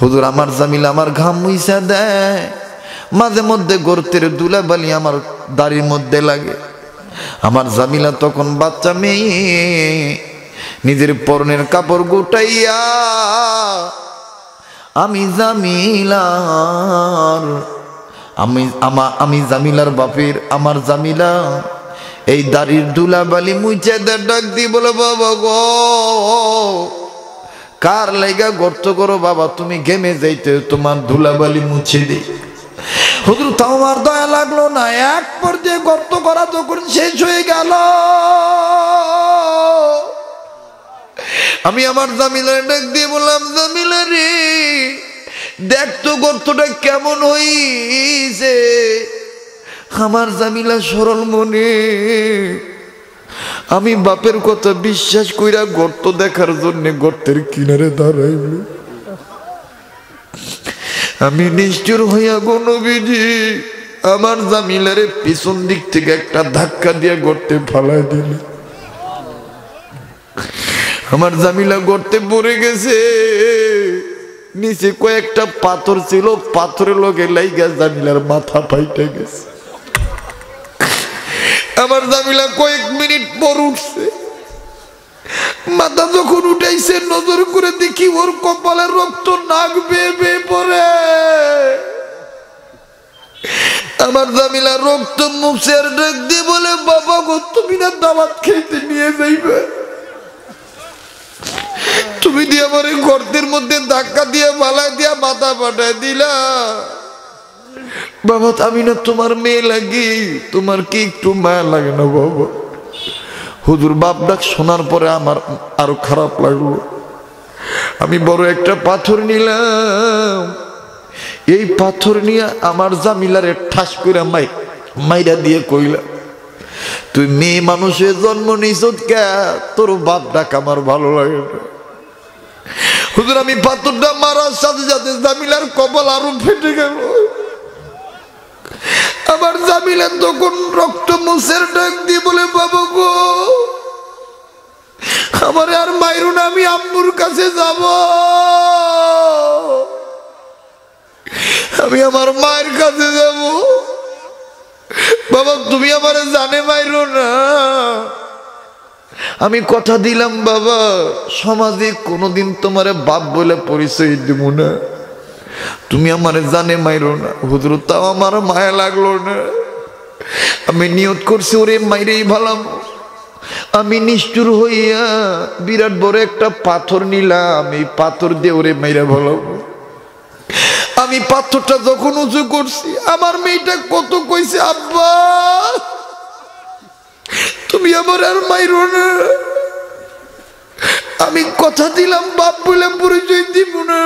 হুজুর, আমার জামিলা আমার ঘাম মুইসা দেয়। মাঝে মধ্যে গর্তের দুলাবালি আমার দাড়ির মধ্যে লাগে। আমার জামিলা তখন বাচ্চা মেয়ে, নিজের পরনের কাপড় গোটাইয়া আমি জামিলার, আমি আমা, আমি জামিলার বাপের, আমার জামিলা, এই দাড়ির দুলাবালি মুইচে ডাক দি বলে, বাবা গো, কার লাইগা গর্ত করো, বাবা, তুমি গেমে যাইতে তোমার ধুলাবালি মুছে দি। হুজুর তাও আমার দয়া লাগল না? এক পর্যায়ে গর্ত করা যখন শেষ হয়ে গেল, আমি আমার জামিলার ডাক দিয়ে বললাম জামিলা রে, দেখ তো গর্তটা কেমন হইছে। আমার জামিলা সরল মনে। আমি বাপের কথা বিশ্বাস কইরা গর্ত দেখার জন্য গর্তের কিনারে দাঁড়াইল। আমি নিষ্ঠুর হইয়া গো নবীজি, আমার জামিলারে পিছন দিক থেকে একটা ধাক্কা দিয়ে গর্তে ফালাই দিল। আমার জামিলা গর্তে পড়ে গেছে। নিচে কয়েকটা পাথর ছিল, পাথরের লোকে লাইগা জামিলার মাথা পাইতে গেছে। আমার জামিলা কয়েক মিনিট পর উঠছে। মাথা যখন উঠাইছে, নজর করে দেখি ওর কপালের রক্ত নাক বেয়ে বেয়ে পড়ে। আমার জামিলা রক্ত মুখের ডাক দিয়ে বলে, বাবা গো, তুমি না দাওয়াত খেতে নিয়ে যাইবে? তুমি দিয়ে আমার এই গর্তের মধ্যে ধাক্কা দিয়ে মালায় দিয়া মাথা পাঠায় দিলা। বাবা, আমি না তোমার মেয়ে লাগি, তোমার কি একটু মায়া লাগে না, বাবা? হুজুর, বাপ ডাক শোনার পরে আমার আরও খারাপ লাগল। আমি বড় একটা পাথর নিলাম। এই পাথর নিয়ে আমার জামিলারে ঠাস করে মাই, মাইরা দিয়ে কইলাম তুই মেয়ে মানুষের জন্ম নিছ কে? তোর বাপ ডাক আমার ভালো লাগে হুজুর, আমি পাথরটা মারার সাথে সাথে জামিলার কপাল আরও ফেটে গেল। আমার জামিলা তখন রক্ত মুসের ডাক দিয়ে বলে, বাবা গো, আমার আর মাইরুন আমি আম্মুর কাছে যাব। আমি আমার মায়ের কাছে যাব। বাবা, তুমি আমার জানে মাইরো না। আমি কথা দিলাম, বাবা, সমাজে কোনোদিন তোমার বাপ বলে পরিচয় দিব না। তুমি আমার জানে মাইরো না। হুজুর, তাও আমার মায়া লাগল না। আমি নিয়ত করছি, ওরে মাইরেই ভালাম। আমি নিষ্ঠুর হইয়া বিরাট বড় একটা পাথর নিলাম। এই পাথর দিয়ে ওরে মাইরা ভালাবো আমি পাথরটা যখন উঁচু করছি, আমার মেয়েটা কত কইছে, আব্বা, তুমি আমার আর মাইরো না। আমি কথা দিলাম, বাপ বলে পরিচয় দিব না।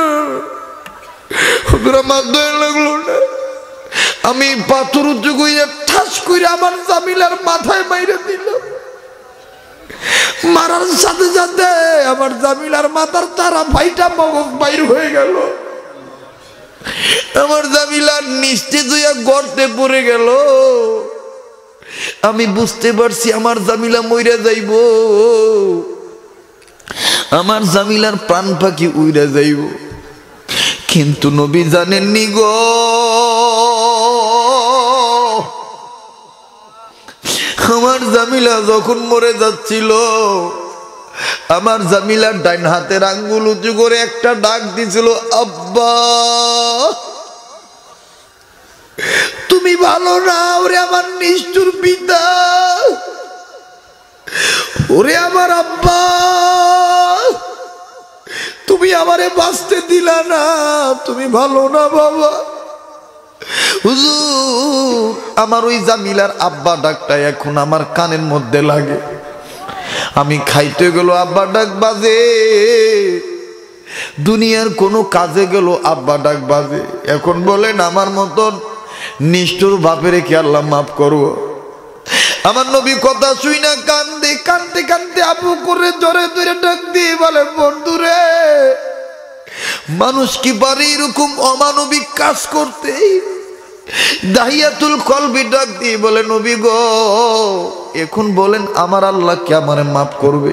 আমি পাথর উঁচু ঠাস করে আমার জামিলার মাথায় মাইরে দিলাম মারার সাথে সাথে আমার জামিলার মাথার তারা ভাইটা মগজ বাইর হয়ে গেল। আমার জামিলার নিশ্চিত হইয়া গর্তে পড়ে গেল। আমি বুঝতে পারছি আমার জামিলা মইরা যাইব। আমার জামিলার প্রাণ পাখি উইরা যাইব। কিন্তু নবী জানেননি গো। আমার জামিলা যখন মরে যাচ্ছিল, আমার জামিলার ডাইন হাতের আঙ্গুল উঁচু করে একটা ডাক দিছিল, আব্বা, তুমি ভালো না, ওরে আমার নিষ্ঠুর পিতা। ওরে আমার আব্বা তুমি আমারে বাঁচতে দিলা না, তুমি ভালো না বাবা। আমার ওই জামিলার আব্বা ডাকটা এখন আমার কানের মধ্যে লাগে। আমি খাইতে গেল, আব্বা ডাক বাজে। দুনিয়ার কোনো কাজে গেল, আব্বা ডাক বাজে। এখন বলেন আমার মতন নিষ্ঠুর বাপের কি আল্লাহ মাফ করব? আমার নবী কথা শুই না, কান্দে কান্দতে কান্দতে আপু করে জোরে জোরে ডাক দিয়ে বলে, বন্ধুরে, মানুষ কি পারে এরকম অমানবিক কাজ করতে? দাহিয়াতুল কলবি ডাক দিয়ে বলে, নবী গো, এখন বলেন আমার আল্লাহ কে আমারে মাফ করবে?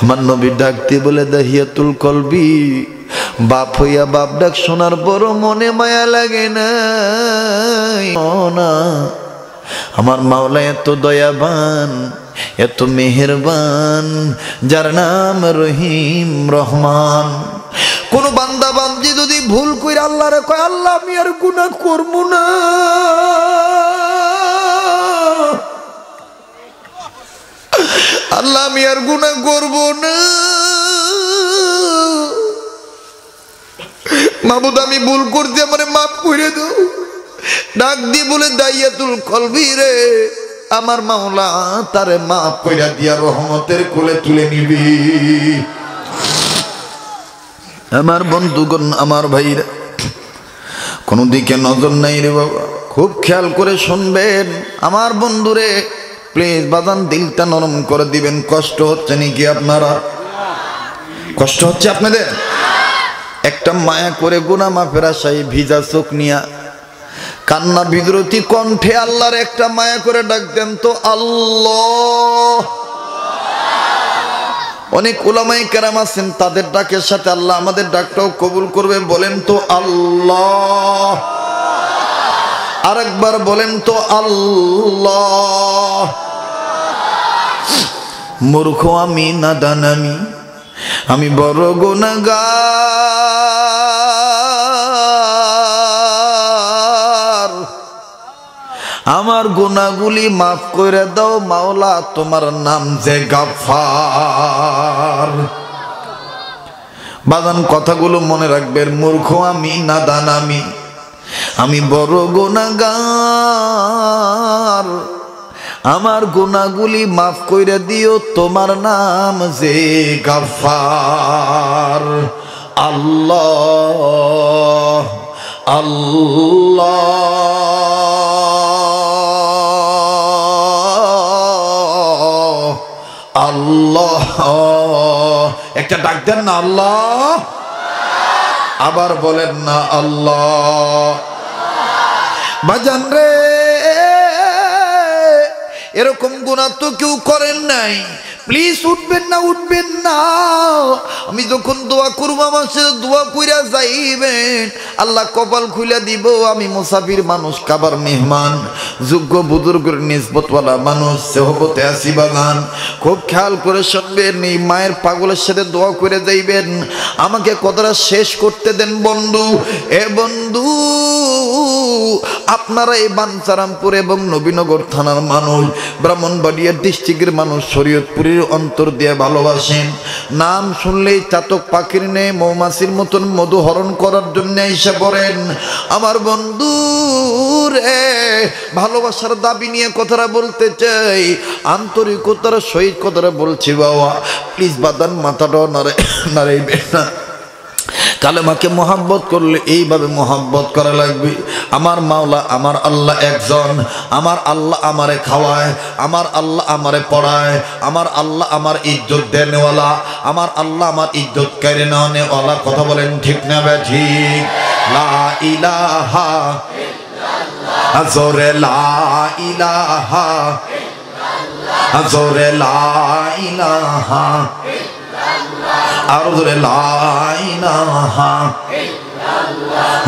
আমার নবী ডাক দিয়ে বলে, দাহিয়াতুল কলবি, বাপ হইয়া বাপ ডাক শোনার পর মনে মায়া লাগে না আমার মাওলা এত দয়াবান, এত মেহেরবান, যার নাম রহিম রহমান। কোন বান্দা বান্দি যদি ভুল করে আল্লাহ রে কয়, আল্লাহ, আমি আর গুনাহ করব না। আল্লাহ, আমি আর গুনাহ করব না। মাবুদ, আমি ভুল করতে আমারে মাফ করে দাও। ডাক দিয়ে বলে, দাইয়াতুল কলবি রে, আমার মাওলা তারে মাফ কইরা দিয়া রহমতের কোলে তুলে নিবি। আমার বন্ধুগণ, আমার ভাইরা, কোনো দিকে নজর নাই রে বাবা। খুব খেয়াল করে শুনবেন, আমার বন্ধুরে, প্লিজ বাদান দিলটা নরম করে দিবেন। কষ্ট হচ্ছে নাকি আপনারা? কষ্ট হচ্ছে আপনাদের? একটা মায়া করে গুনা মাফের আশাই ভিজা চোখ নিয়া কান্না বিদ্রতি কণ্ঠে আল্লাহর একটা মায়া করে ডাকতেন তো আল্লাহ। অনেক ওলামাই কেরাম আছেন, তাদের ডাকের সাথে আল্লাহ আমাদের ডাকটাও কবুল করবে, বলেন তো আল্লাহ। আরেকবার বলেন তো আল্লাহ। মূর্খ আমি, নাদান আমি আমি বড় গুনাগার আমার গুনাগুলি মাফ করে দাও, মাওলা, তোমার নাম যে গাফার বাদান কথাগুলো মনে রাখবেন, মূর্খ আমি, নাদান আমি। আমি বড় গুনাগার আমার গুনাগুলি মাফ করে দিও, তোমার নাম যে গাফার আল্লাহ আল্লাহ। আল্লাহ। একটা ডাক দেন না, আল্লাহ। আবার বলেন না, আল্লাহ। বাজান রে, এরকম গুণা তো কেউ করেন নাই। প্লিজ উঠবেন না উঠবেন না। আমি যখন দোয়া করব, আমার সাথে দোয়া কইরা যাইবেন। আল্লাহ কপাল খুলে দিব, আমি মুসাফির মানুষ, কাবার মেহমান, যোগ্য বুজুর্গের নিসবতওয়ালা মানুষ, সেহবতে আসি বাগান। খুব খেয়াল করে শুনবেন, এই মায়ের পাগলের সাথে দোয়া করে যাইবেন। আমাকে কথাটা শেষ করতে দেন, বন্ধু। এ বন্ধু, আপনারা এই বাঞ্চারামপুর এবং নবীনগর থানার মানুষ, ব্রাহ্মণবাড়িয়া ডিস্ট্রিক্টের মানুষ, শরীয়তপুরের অন্তর দিয়ে ভালোবাসেন। নাম শুনলেই চাতক পাখির নেই মৌমাছির মতন মধু হরণ করার জন্য এসে পড়েন। আমার বন্ধু রে, ভালোবাসার দাবি নিয়ে কথাটা বলতে চাই। আন্তরিকতার সহিত কথাটা বলছি বাবা। প্লিজ বাদান মাথাটাও নারে নারে না। কালেমাকে মোহাব্বত করলে এইভাবে মোহাব্বত করা লাগবে। আমার মাওলা, আমার আল্লাহ একজন। আমার আল্লাহ আমারে খাওয়ায়, আমার আল্লাহ আমারে পড়ায়, আমার আল্লাহ আমার ইজ্জত দেনেওয়ালা, আমার আল্লাহ আমার ইজ্জত কেড়ে নেওয়ালা কথা বলেন ঠিক না বে? ঠিক। লা ইলাহা আজরে লা ইলাহা লা ইলাহা আরও ধরে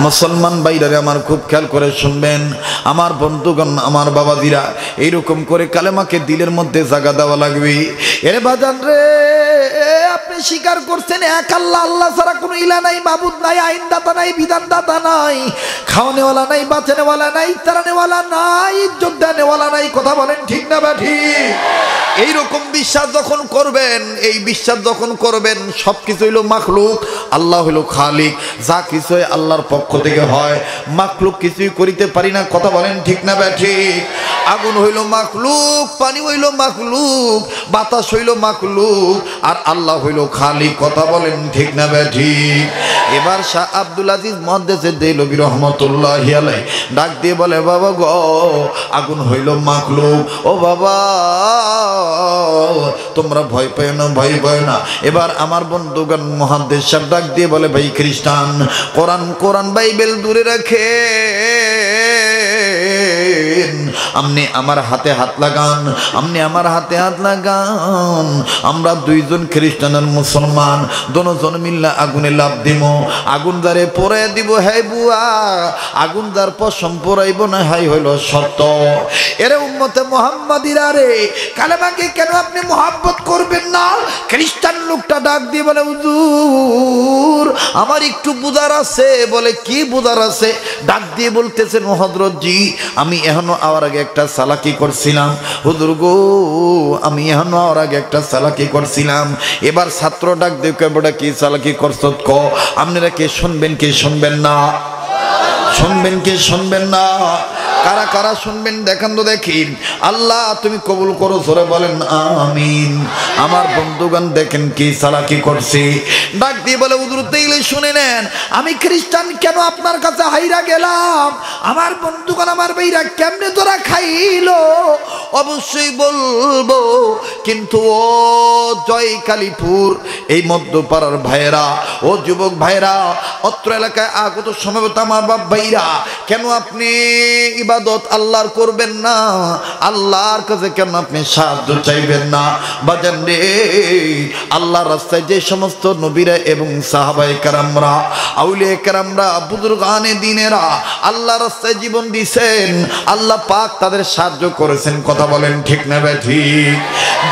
মুসলমান বাইরে আমার খুব খেয়াল করে শুনবেন, আমার বন্ধুগণ, আমার বাবাজিরা, এইরকম করে কালেমাকে দিলের মধ্যে জায়গা দেওয়া লাগবে। এর বাজান রে, আপনি স্বীকার করছেন এক আল্লাহ আল্লাহ ছাড়া কোনো ইলা নাই, মাবুদ নাই, আইনদাতা নাই, বিধানদাতা নাই, খাওয়ানেওয়ালা নাই, বাঁচানেওয়ালা নাই তারানেওয়ালা নাই, ইজ্জত দেনেওয়ালা নাই, কথা বলেন ঠিক না বা ঠিক? এইরকম বিশ্বাস যখন করবেন, এই বিশ্বাস যখন করবেন সব কিছু হইল মাখলুক, আল্লাহ হইল খালিক। যা কিছু আল্লাহর পক্ষ থেকে হয়। মাখলুক কিছুই করিতে পারি না, কথা বলেন ঠিক না ঠিক আগুন হইল মাখলুক, পানি হইল মাখলুক, বাতাস হইল মাখলুক, আর আল্লাহ হইল খালিক, কথা বলেন ঠিক না ব্যা ঠিক এবার শাহ আব্দুল আজিজ মহাদেশে দেলবি রহমতুল্লাহ আলাই ডাক দিয়ে বলে, বাবা গো, আগুন হইল মাখলুক। ও বাবা তোমরা ভয় পেও না, ভয় পেও না। এবার আমার বন্ধুগান মহাদেশ ডাক দিয়ে বলে, ভাই খ্রিস্টান, কোরআন কোরআন বাইবেল দূরে রাখে। আপনি আমার হাতে হাত লাগান আপনি আমার হাতে হাত লাগান। আমরা দুইজন খ্রিস্টান আর মুসলমান, দোনোজন মিল্লা আগুনে লাভ দিব আগুন দ্বারে পরে দিব হ্যাঁ বুয়া। আগুন যার পশম পরাইব না, হাই হইল সত্য এরে উম্মতে মোহাম্মদিরা রে কালেমাকে কেন আপনি মোহাব্বত করবেন না? খ্রিস্টান লোকটা ডাক দিয়ে বলে, হুজুর, আমার একটু বুঝার আছে। বলে, কি বুঝার আছে? ডাক দিয়ে বলতেছেন হজরত জি, আমি এখনও আওয়ার আগে একটা সালাকি করছিলাম। হুজুর গো, আমি এহানো আওয়ার আগে একটা সালাকি করছিলাম। এবার ছাত্র ডাক দেখে কেবটা কি সালাকি করছ? ক আপনারা কে শুনবেন কে শুনবেন না? শুনবেন, কে শুনবেন না? কারা কারা শুনবেন, দেখান তো দেখি। আল্লাহ, তুমি কবুল করো সরে বলেন, আমিন। আমার বন্ধুগণ, দেখেন কি সালাকি করছি। ডাক দিয়ে বলে উদুর তেইলে শুনে নেন, আমি খ্রিস্টান কেন আপনার কাছে হাইরা গেলাম? আমার বন্ধুগণ, আমার বেইরা কেমনে তোরা খাইলো? অবশ্যই বলব, কিন্তু ও জয় কালীপুর এই মধ্যপাড়ার ভাইয়েরা, ও যুবক ভাইয়েরা, অত্র এলাকায় আগত সমবেত আমার বাপ ভাইরা, কেন আপনি ইবাদত আল্লাহর করবেন না। আল্লাহর কাছে কেন আপনি সাহায্য চাইবেন না? বাজান রে আল্লাহ রাস্তায় যে সমস্ত নবীরা এবং সাহাবাই কারামরা, আউলিয়া কারামরা, বুজুর্গানে দিনেরা আল্লাহ রাস্তায় জীবন দিছেন, আল্লাহ পাক তাদের সাহায্য করেছেন। কথা বলেন ঠিক না ঠিক?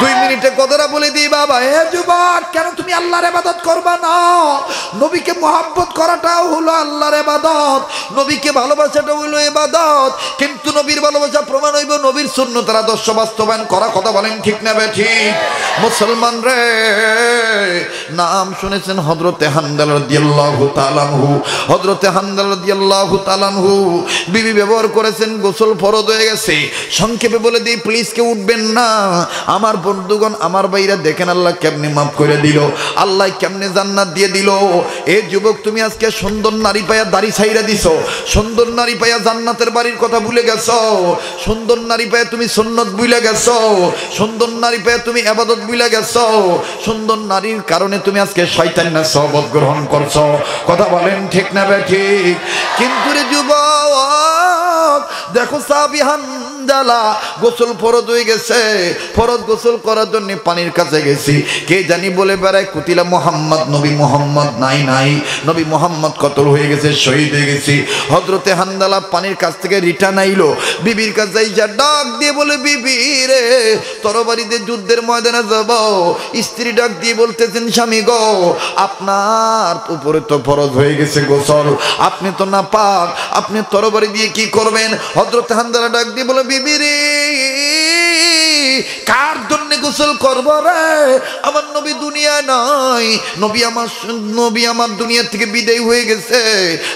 দুই মিনিটে কথাটা বলে দিই, বাবা। হে যুবক, কেন তুমি আল্লাহর ইবাদত করবা না? নবীকে মোহাব্বত করাটাও হলো আল্লাহর ইবাদত। নবীকে ভালোবাসাটা হলো ইবাদত। কিন্তু নবীর ভালোবাসা প্রমাণ হইব নবীর শূন্য তারা দর্শ বাস্তবায়ন করা। কথা বলেন ঠিক না ঠিক মুসলমান রে, নাম শুনেছেন হজরতে হান্দাল রাদিয়াল্লাহু তাআলাহু হজরতে হান্দাল রাদিয়াল্লাহু তাআলাহু বিবি ব্যবহার করেছেন, গোসল ফরজ হয়ে গেছে। সংক্ষেপে বলে দিই প্লিজ কেউ উঠবেন না। আমার বন্ধুগণ, আমার বাইরা দেখেন আল্লাহ কেমনে মাফ করে দিল, আল্লাহ কেমনে জান্নাত দিয়ে দিল। এ যুবক, তুমি আজকে সুন্দর নারী পায়া দাড়ি ছাইরা দিছো, সুন্দর নারী পায়া জান্নাতের বাড়ির কথা ভুলে গেছো, সুন্দর নারী পায়া তুমি সুন্নত ভুলে গেছো, সুন্দর নারী পায়া তুমি আবাদত ভুলে গেছো, সুন্দর নারীর কারণে তুমি আজকে শয়তান না সহবত গ্রহণ করছ। কথা বলেন ঠিক না বে ঠিক? কিন্তু রে যুবক, দেখো সাবিহান হানজালা গোসল ফরজ হয়ে গেছে। ফরজ গোসল করার জন্য পানির কাছে গেছি। কে জানি বলে বেড়ায়, কুতিলা মোহাম্মদ, নবী মোহাম্মদ, নাই নাই। নবী মোহাম্মদ কতল হয়ে গেছে, শহীদ হয়ে গেছি। হজরতে হানদালা পানির কাছ থেকে রিটার্ন আইলো। বিবির কাছে যা ডাক দিয়ে বলে, বিবি রে, তরবারিতে যুদ্ধের ময়দানে যাব। স্ত্রী ডাক দিয়ে বলতেছেন, স্বামী গো, আপনার উপরে তো ফরজ হয়ে গেছে গোসল। আপনি তো না পাক আপনি তরবারি দিয়ে কি করবেন? হজরত হান্দালা ডাক দিয়ে বলে বিবি রে। কার জন্য গোসল করব রে? আমার নবী দুনিয়া নাই। নবী আমার নবী আমার দুনিয়া থেকে বিদায় হয়ে গেছে।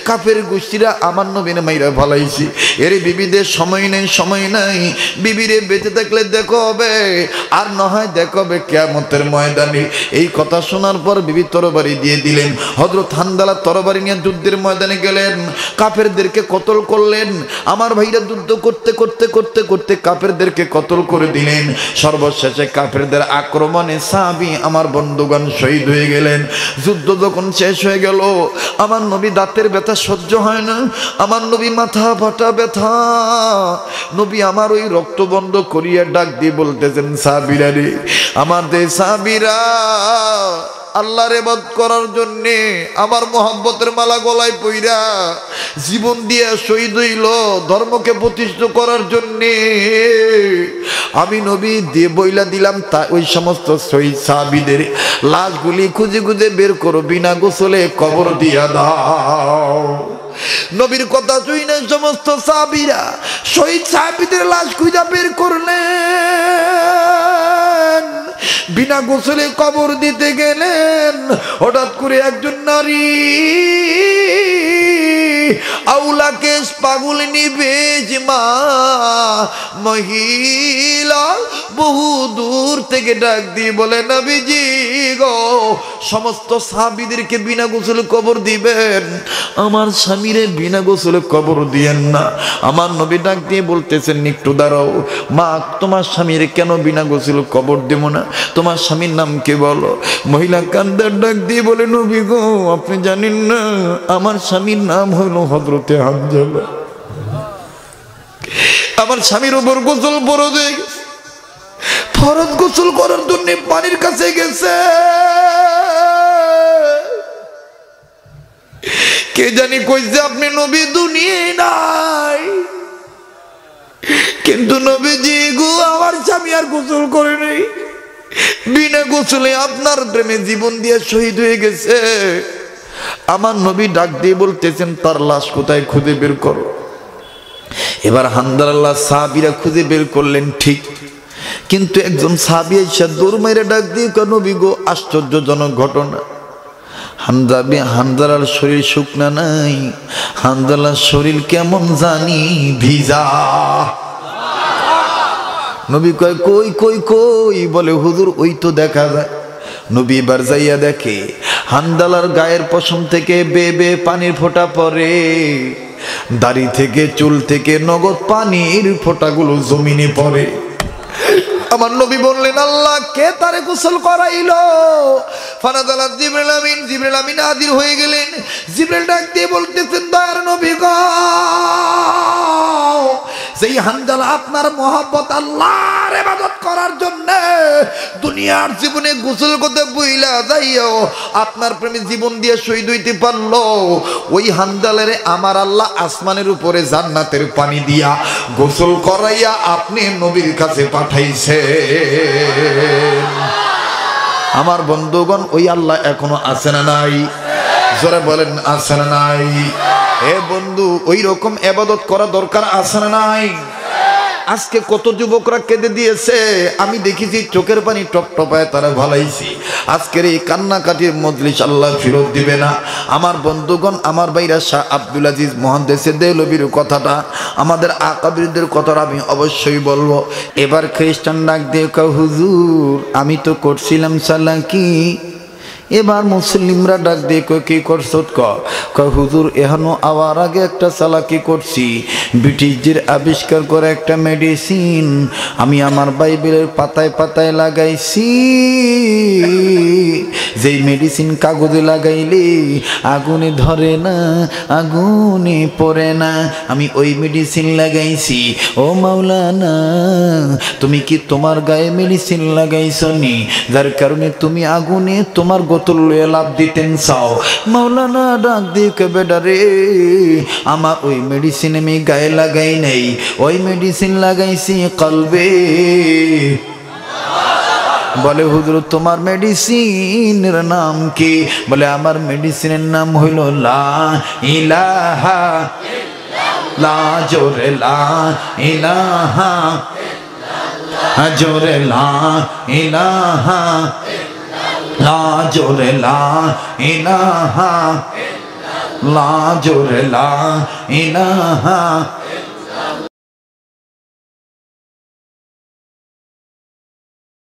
কাফের গোষ্ঠীরা আমার নবীর মাইরা ভালাইছি এর বিবিদের সময় নেই, সময় নাই। বিবিরে বেঁচে থাকলে দেখো হবে। আর না হয় দেখো হবে কেয়ামতের ময়দানে। এই কথা শোনার পর বিবি তরবারি দিয়ে দিলেন। হজরত হান্দালা তরবারি নিয়ে যুদ্ধের ময়দানে গেলেন। কাফেরদেরকে কতল করলেন। আমার ভাইরা যুদ্ধ করতে করতে করতে করতে কাফেরদেরকে কতল করে দিলেন। সর্বশেষে কাফেরদের আক্রমণে সাবি আমার বন্ধুগণ শহীদ হয়ে গেলেন। যুদ্ধ যখন শেষ হয়ে গেল, আমার নবী দাঁতের ব্যথা সহ্য হয় না, আমার নবী মাথা ফাটা ব্যথা। নবী আমার ওই রক্ত বন্ধ করিয়া ডাক দিয়ে বলতেছেন সাবিরা রে আমার দে সাবিরা আল্লাহর এবাদ করার জন্যে আমার মোহাম্মতের মালা গলায় পইরা জীবন দিয়া শহীদ হইল, ধর্মকে প্রতিষ্ঠিত করার জন্যে। আমি নবী দিয়ে বইলা দিলাম, তা ওই সমস্ত শহীদ সাহাবিদের লাশগুলি খুঁজে খুঁজে বের করো, বিনা গোসলে কবর দিয়া দাও। নবীর কথা শুই না সমস্ত সাহাবিরা, শহীদ সাহাবিদের লাশ খুঁজা বের করলেন বিনা গোসলে কবর দিতে গেলেন। হঠাৎ করে একজন নারী আউলাকে পাগল নিবেজ মা মহিলা বহু দূর থেকে ডাক দিয়ে বলে, নবীজি গো, সমস্ত সাহাবিদেরকে বিনা গোসল কবর দিবেন। আমার স্বামীরে বিনা গোসলে কবর দিয়েন না। আমার নবী ডাক দিয়ে বলতেছেন, একটু দাঁড়াও। মা, তোমার স্বামীর কেন বিনা গোসল কবর দেব না? তোমার স্বামীর নাম কে বলো? মহিলা কান্দার ডাক দিয়ে বলে, নবী গো, আপনি জানেন না, আমার স্বামীর নাম হলো হজরতে হামজালা। আমার স্বামীর উপর গোসল ফরজ হয়ে গোসল করার জন্য পানির কাছে গেছে। কে জানি কইছে, আপনি নবী দুনিয়ায় নাই। কিন্তু নবীজি, গো, আমার স্বামী আর গোসল করে নেই। বিনা গোসলে আপনার প্রেমে জীবন দিয়ে শহীদ হয়ে গেছে। আমার নবী ডাক দিয়ে বলতেছেন, তার লাশ কোথায় খুঁজে বের করো? এবার হান্দার আল্লাহ সাহাবিরা খুঁজে বের করলেন ঠিক। কিন্তু একজন সাহাবি এসে দৌড় মেরে ডাক দিয়ে কেন বিগো আশ্চর্যজনক ঘটনা। হামদাবি হামদালার শরীর শুকনা নাই। হামদালার শরীর কেমন জানি ভিজা। নবী কয়, কই কই কই? বলে, হুজুর, ওই তো দেখা যায়। নবী এবার যাইয়া দেখে হান্দালার গায়ের পশম থেকে বে বে পানির ফোঁটা পরে দাড়ি থেকে, চুল থেকে নগদ পানির ফোঁটাগুলো জমিনে পড়ে। আমার নবী বললেন, আল্লাহ, কে তারে গোসল করাইলো? ফানাদালা জিবরাইল আমিন জিবরাইল আমিন হাজির হয়ে গেলেন। জিবরাইল ডাক দিয়ে বলতেছেন, দয়ার নবী গো যেই হানজালা আপনার মহব্বত আল্লাহর ইবাদত করার জন্য দুনিয়ার জীবনে গোসল করতে বইলা যাইও আপনার প্রেমে জীবন দিয়ে শহীদ হইতে পারল, ওই হানজালারে আমার আল্লাহ আসমানের উপরে জান্নাতের পানি দিয়া গোসল করাইয়া আপনি নবীর কাছে পাঠাইছে আমার বন্ধুগণ, ওই আল্লাহ এখনও আছে না নাই? জোরে বলেন, আছে না নাই? হে বন্ধু ওই রকম এবাদত করা দরকার আছে না নাই? আজকে কত যুবকরা কেঁদে দিয়েছে? আমি দেখেছি চোখের পানি টপ টপায় তারা ভালাইছি। আজকের এই কান্নাকাটির মজলিস আল্লাহ ফেরত দিবে না। আমার বন্ধুগণ, আমার বাইরা শাহ আব্দুল আজিজ মহাদেশে দেলবির কথাটা, আমাদের আকাবিরদের কথাটা আমি অবশ্যই বলব। এবার খ্রিস্টান ডাক দিয়ে হুজুর, আমি তো করছিলাম সালাকি এবার মুসলিমরা ডাক দিয়ে কয়, কি করছ? ক হুজুর এহানো আওয়ার আগে একটা চালাকি করছি? ব্রিটিশদের আবিষ্কার করে একটা মেডিসিন আমি আমার বাইবেলের পাতায় পাতায় লাগাইছি। যেই মেডিসিন কাগজে লাগাইলে আগুনে ধরে না, আগুনে পড়ে না, আমি ওই মেডিসিন লাগাইছি। ও মাওলানা, তুমি কি তোমার গায়ে মেডিসিন লাগাইছো নি যার কারণে তুমি আগুনে তোমার বোতল লাভ দিতেন চাও। মাওলানা ডাক দিয়ে বেডা রে আমার ওই মেডিসিন আমি গায়ে লাগাই নাই, ওই মেডিসিন লাগাইছি কলবে। বলে, হুজুর, তোমার মেডিসিনের নাম কি? বলে, আমার মেডিসিনের নাম হইল লা ইলাহা লা, জোরে লা ইলাহা। জোরে লা ইলাহা লা জোরে লা ইলাহা লা জোরে লা ইলাহা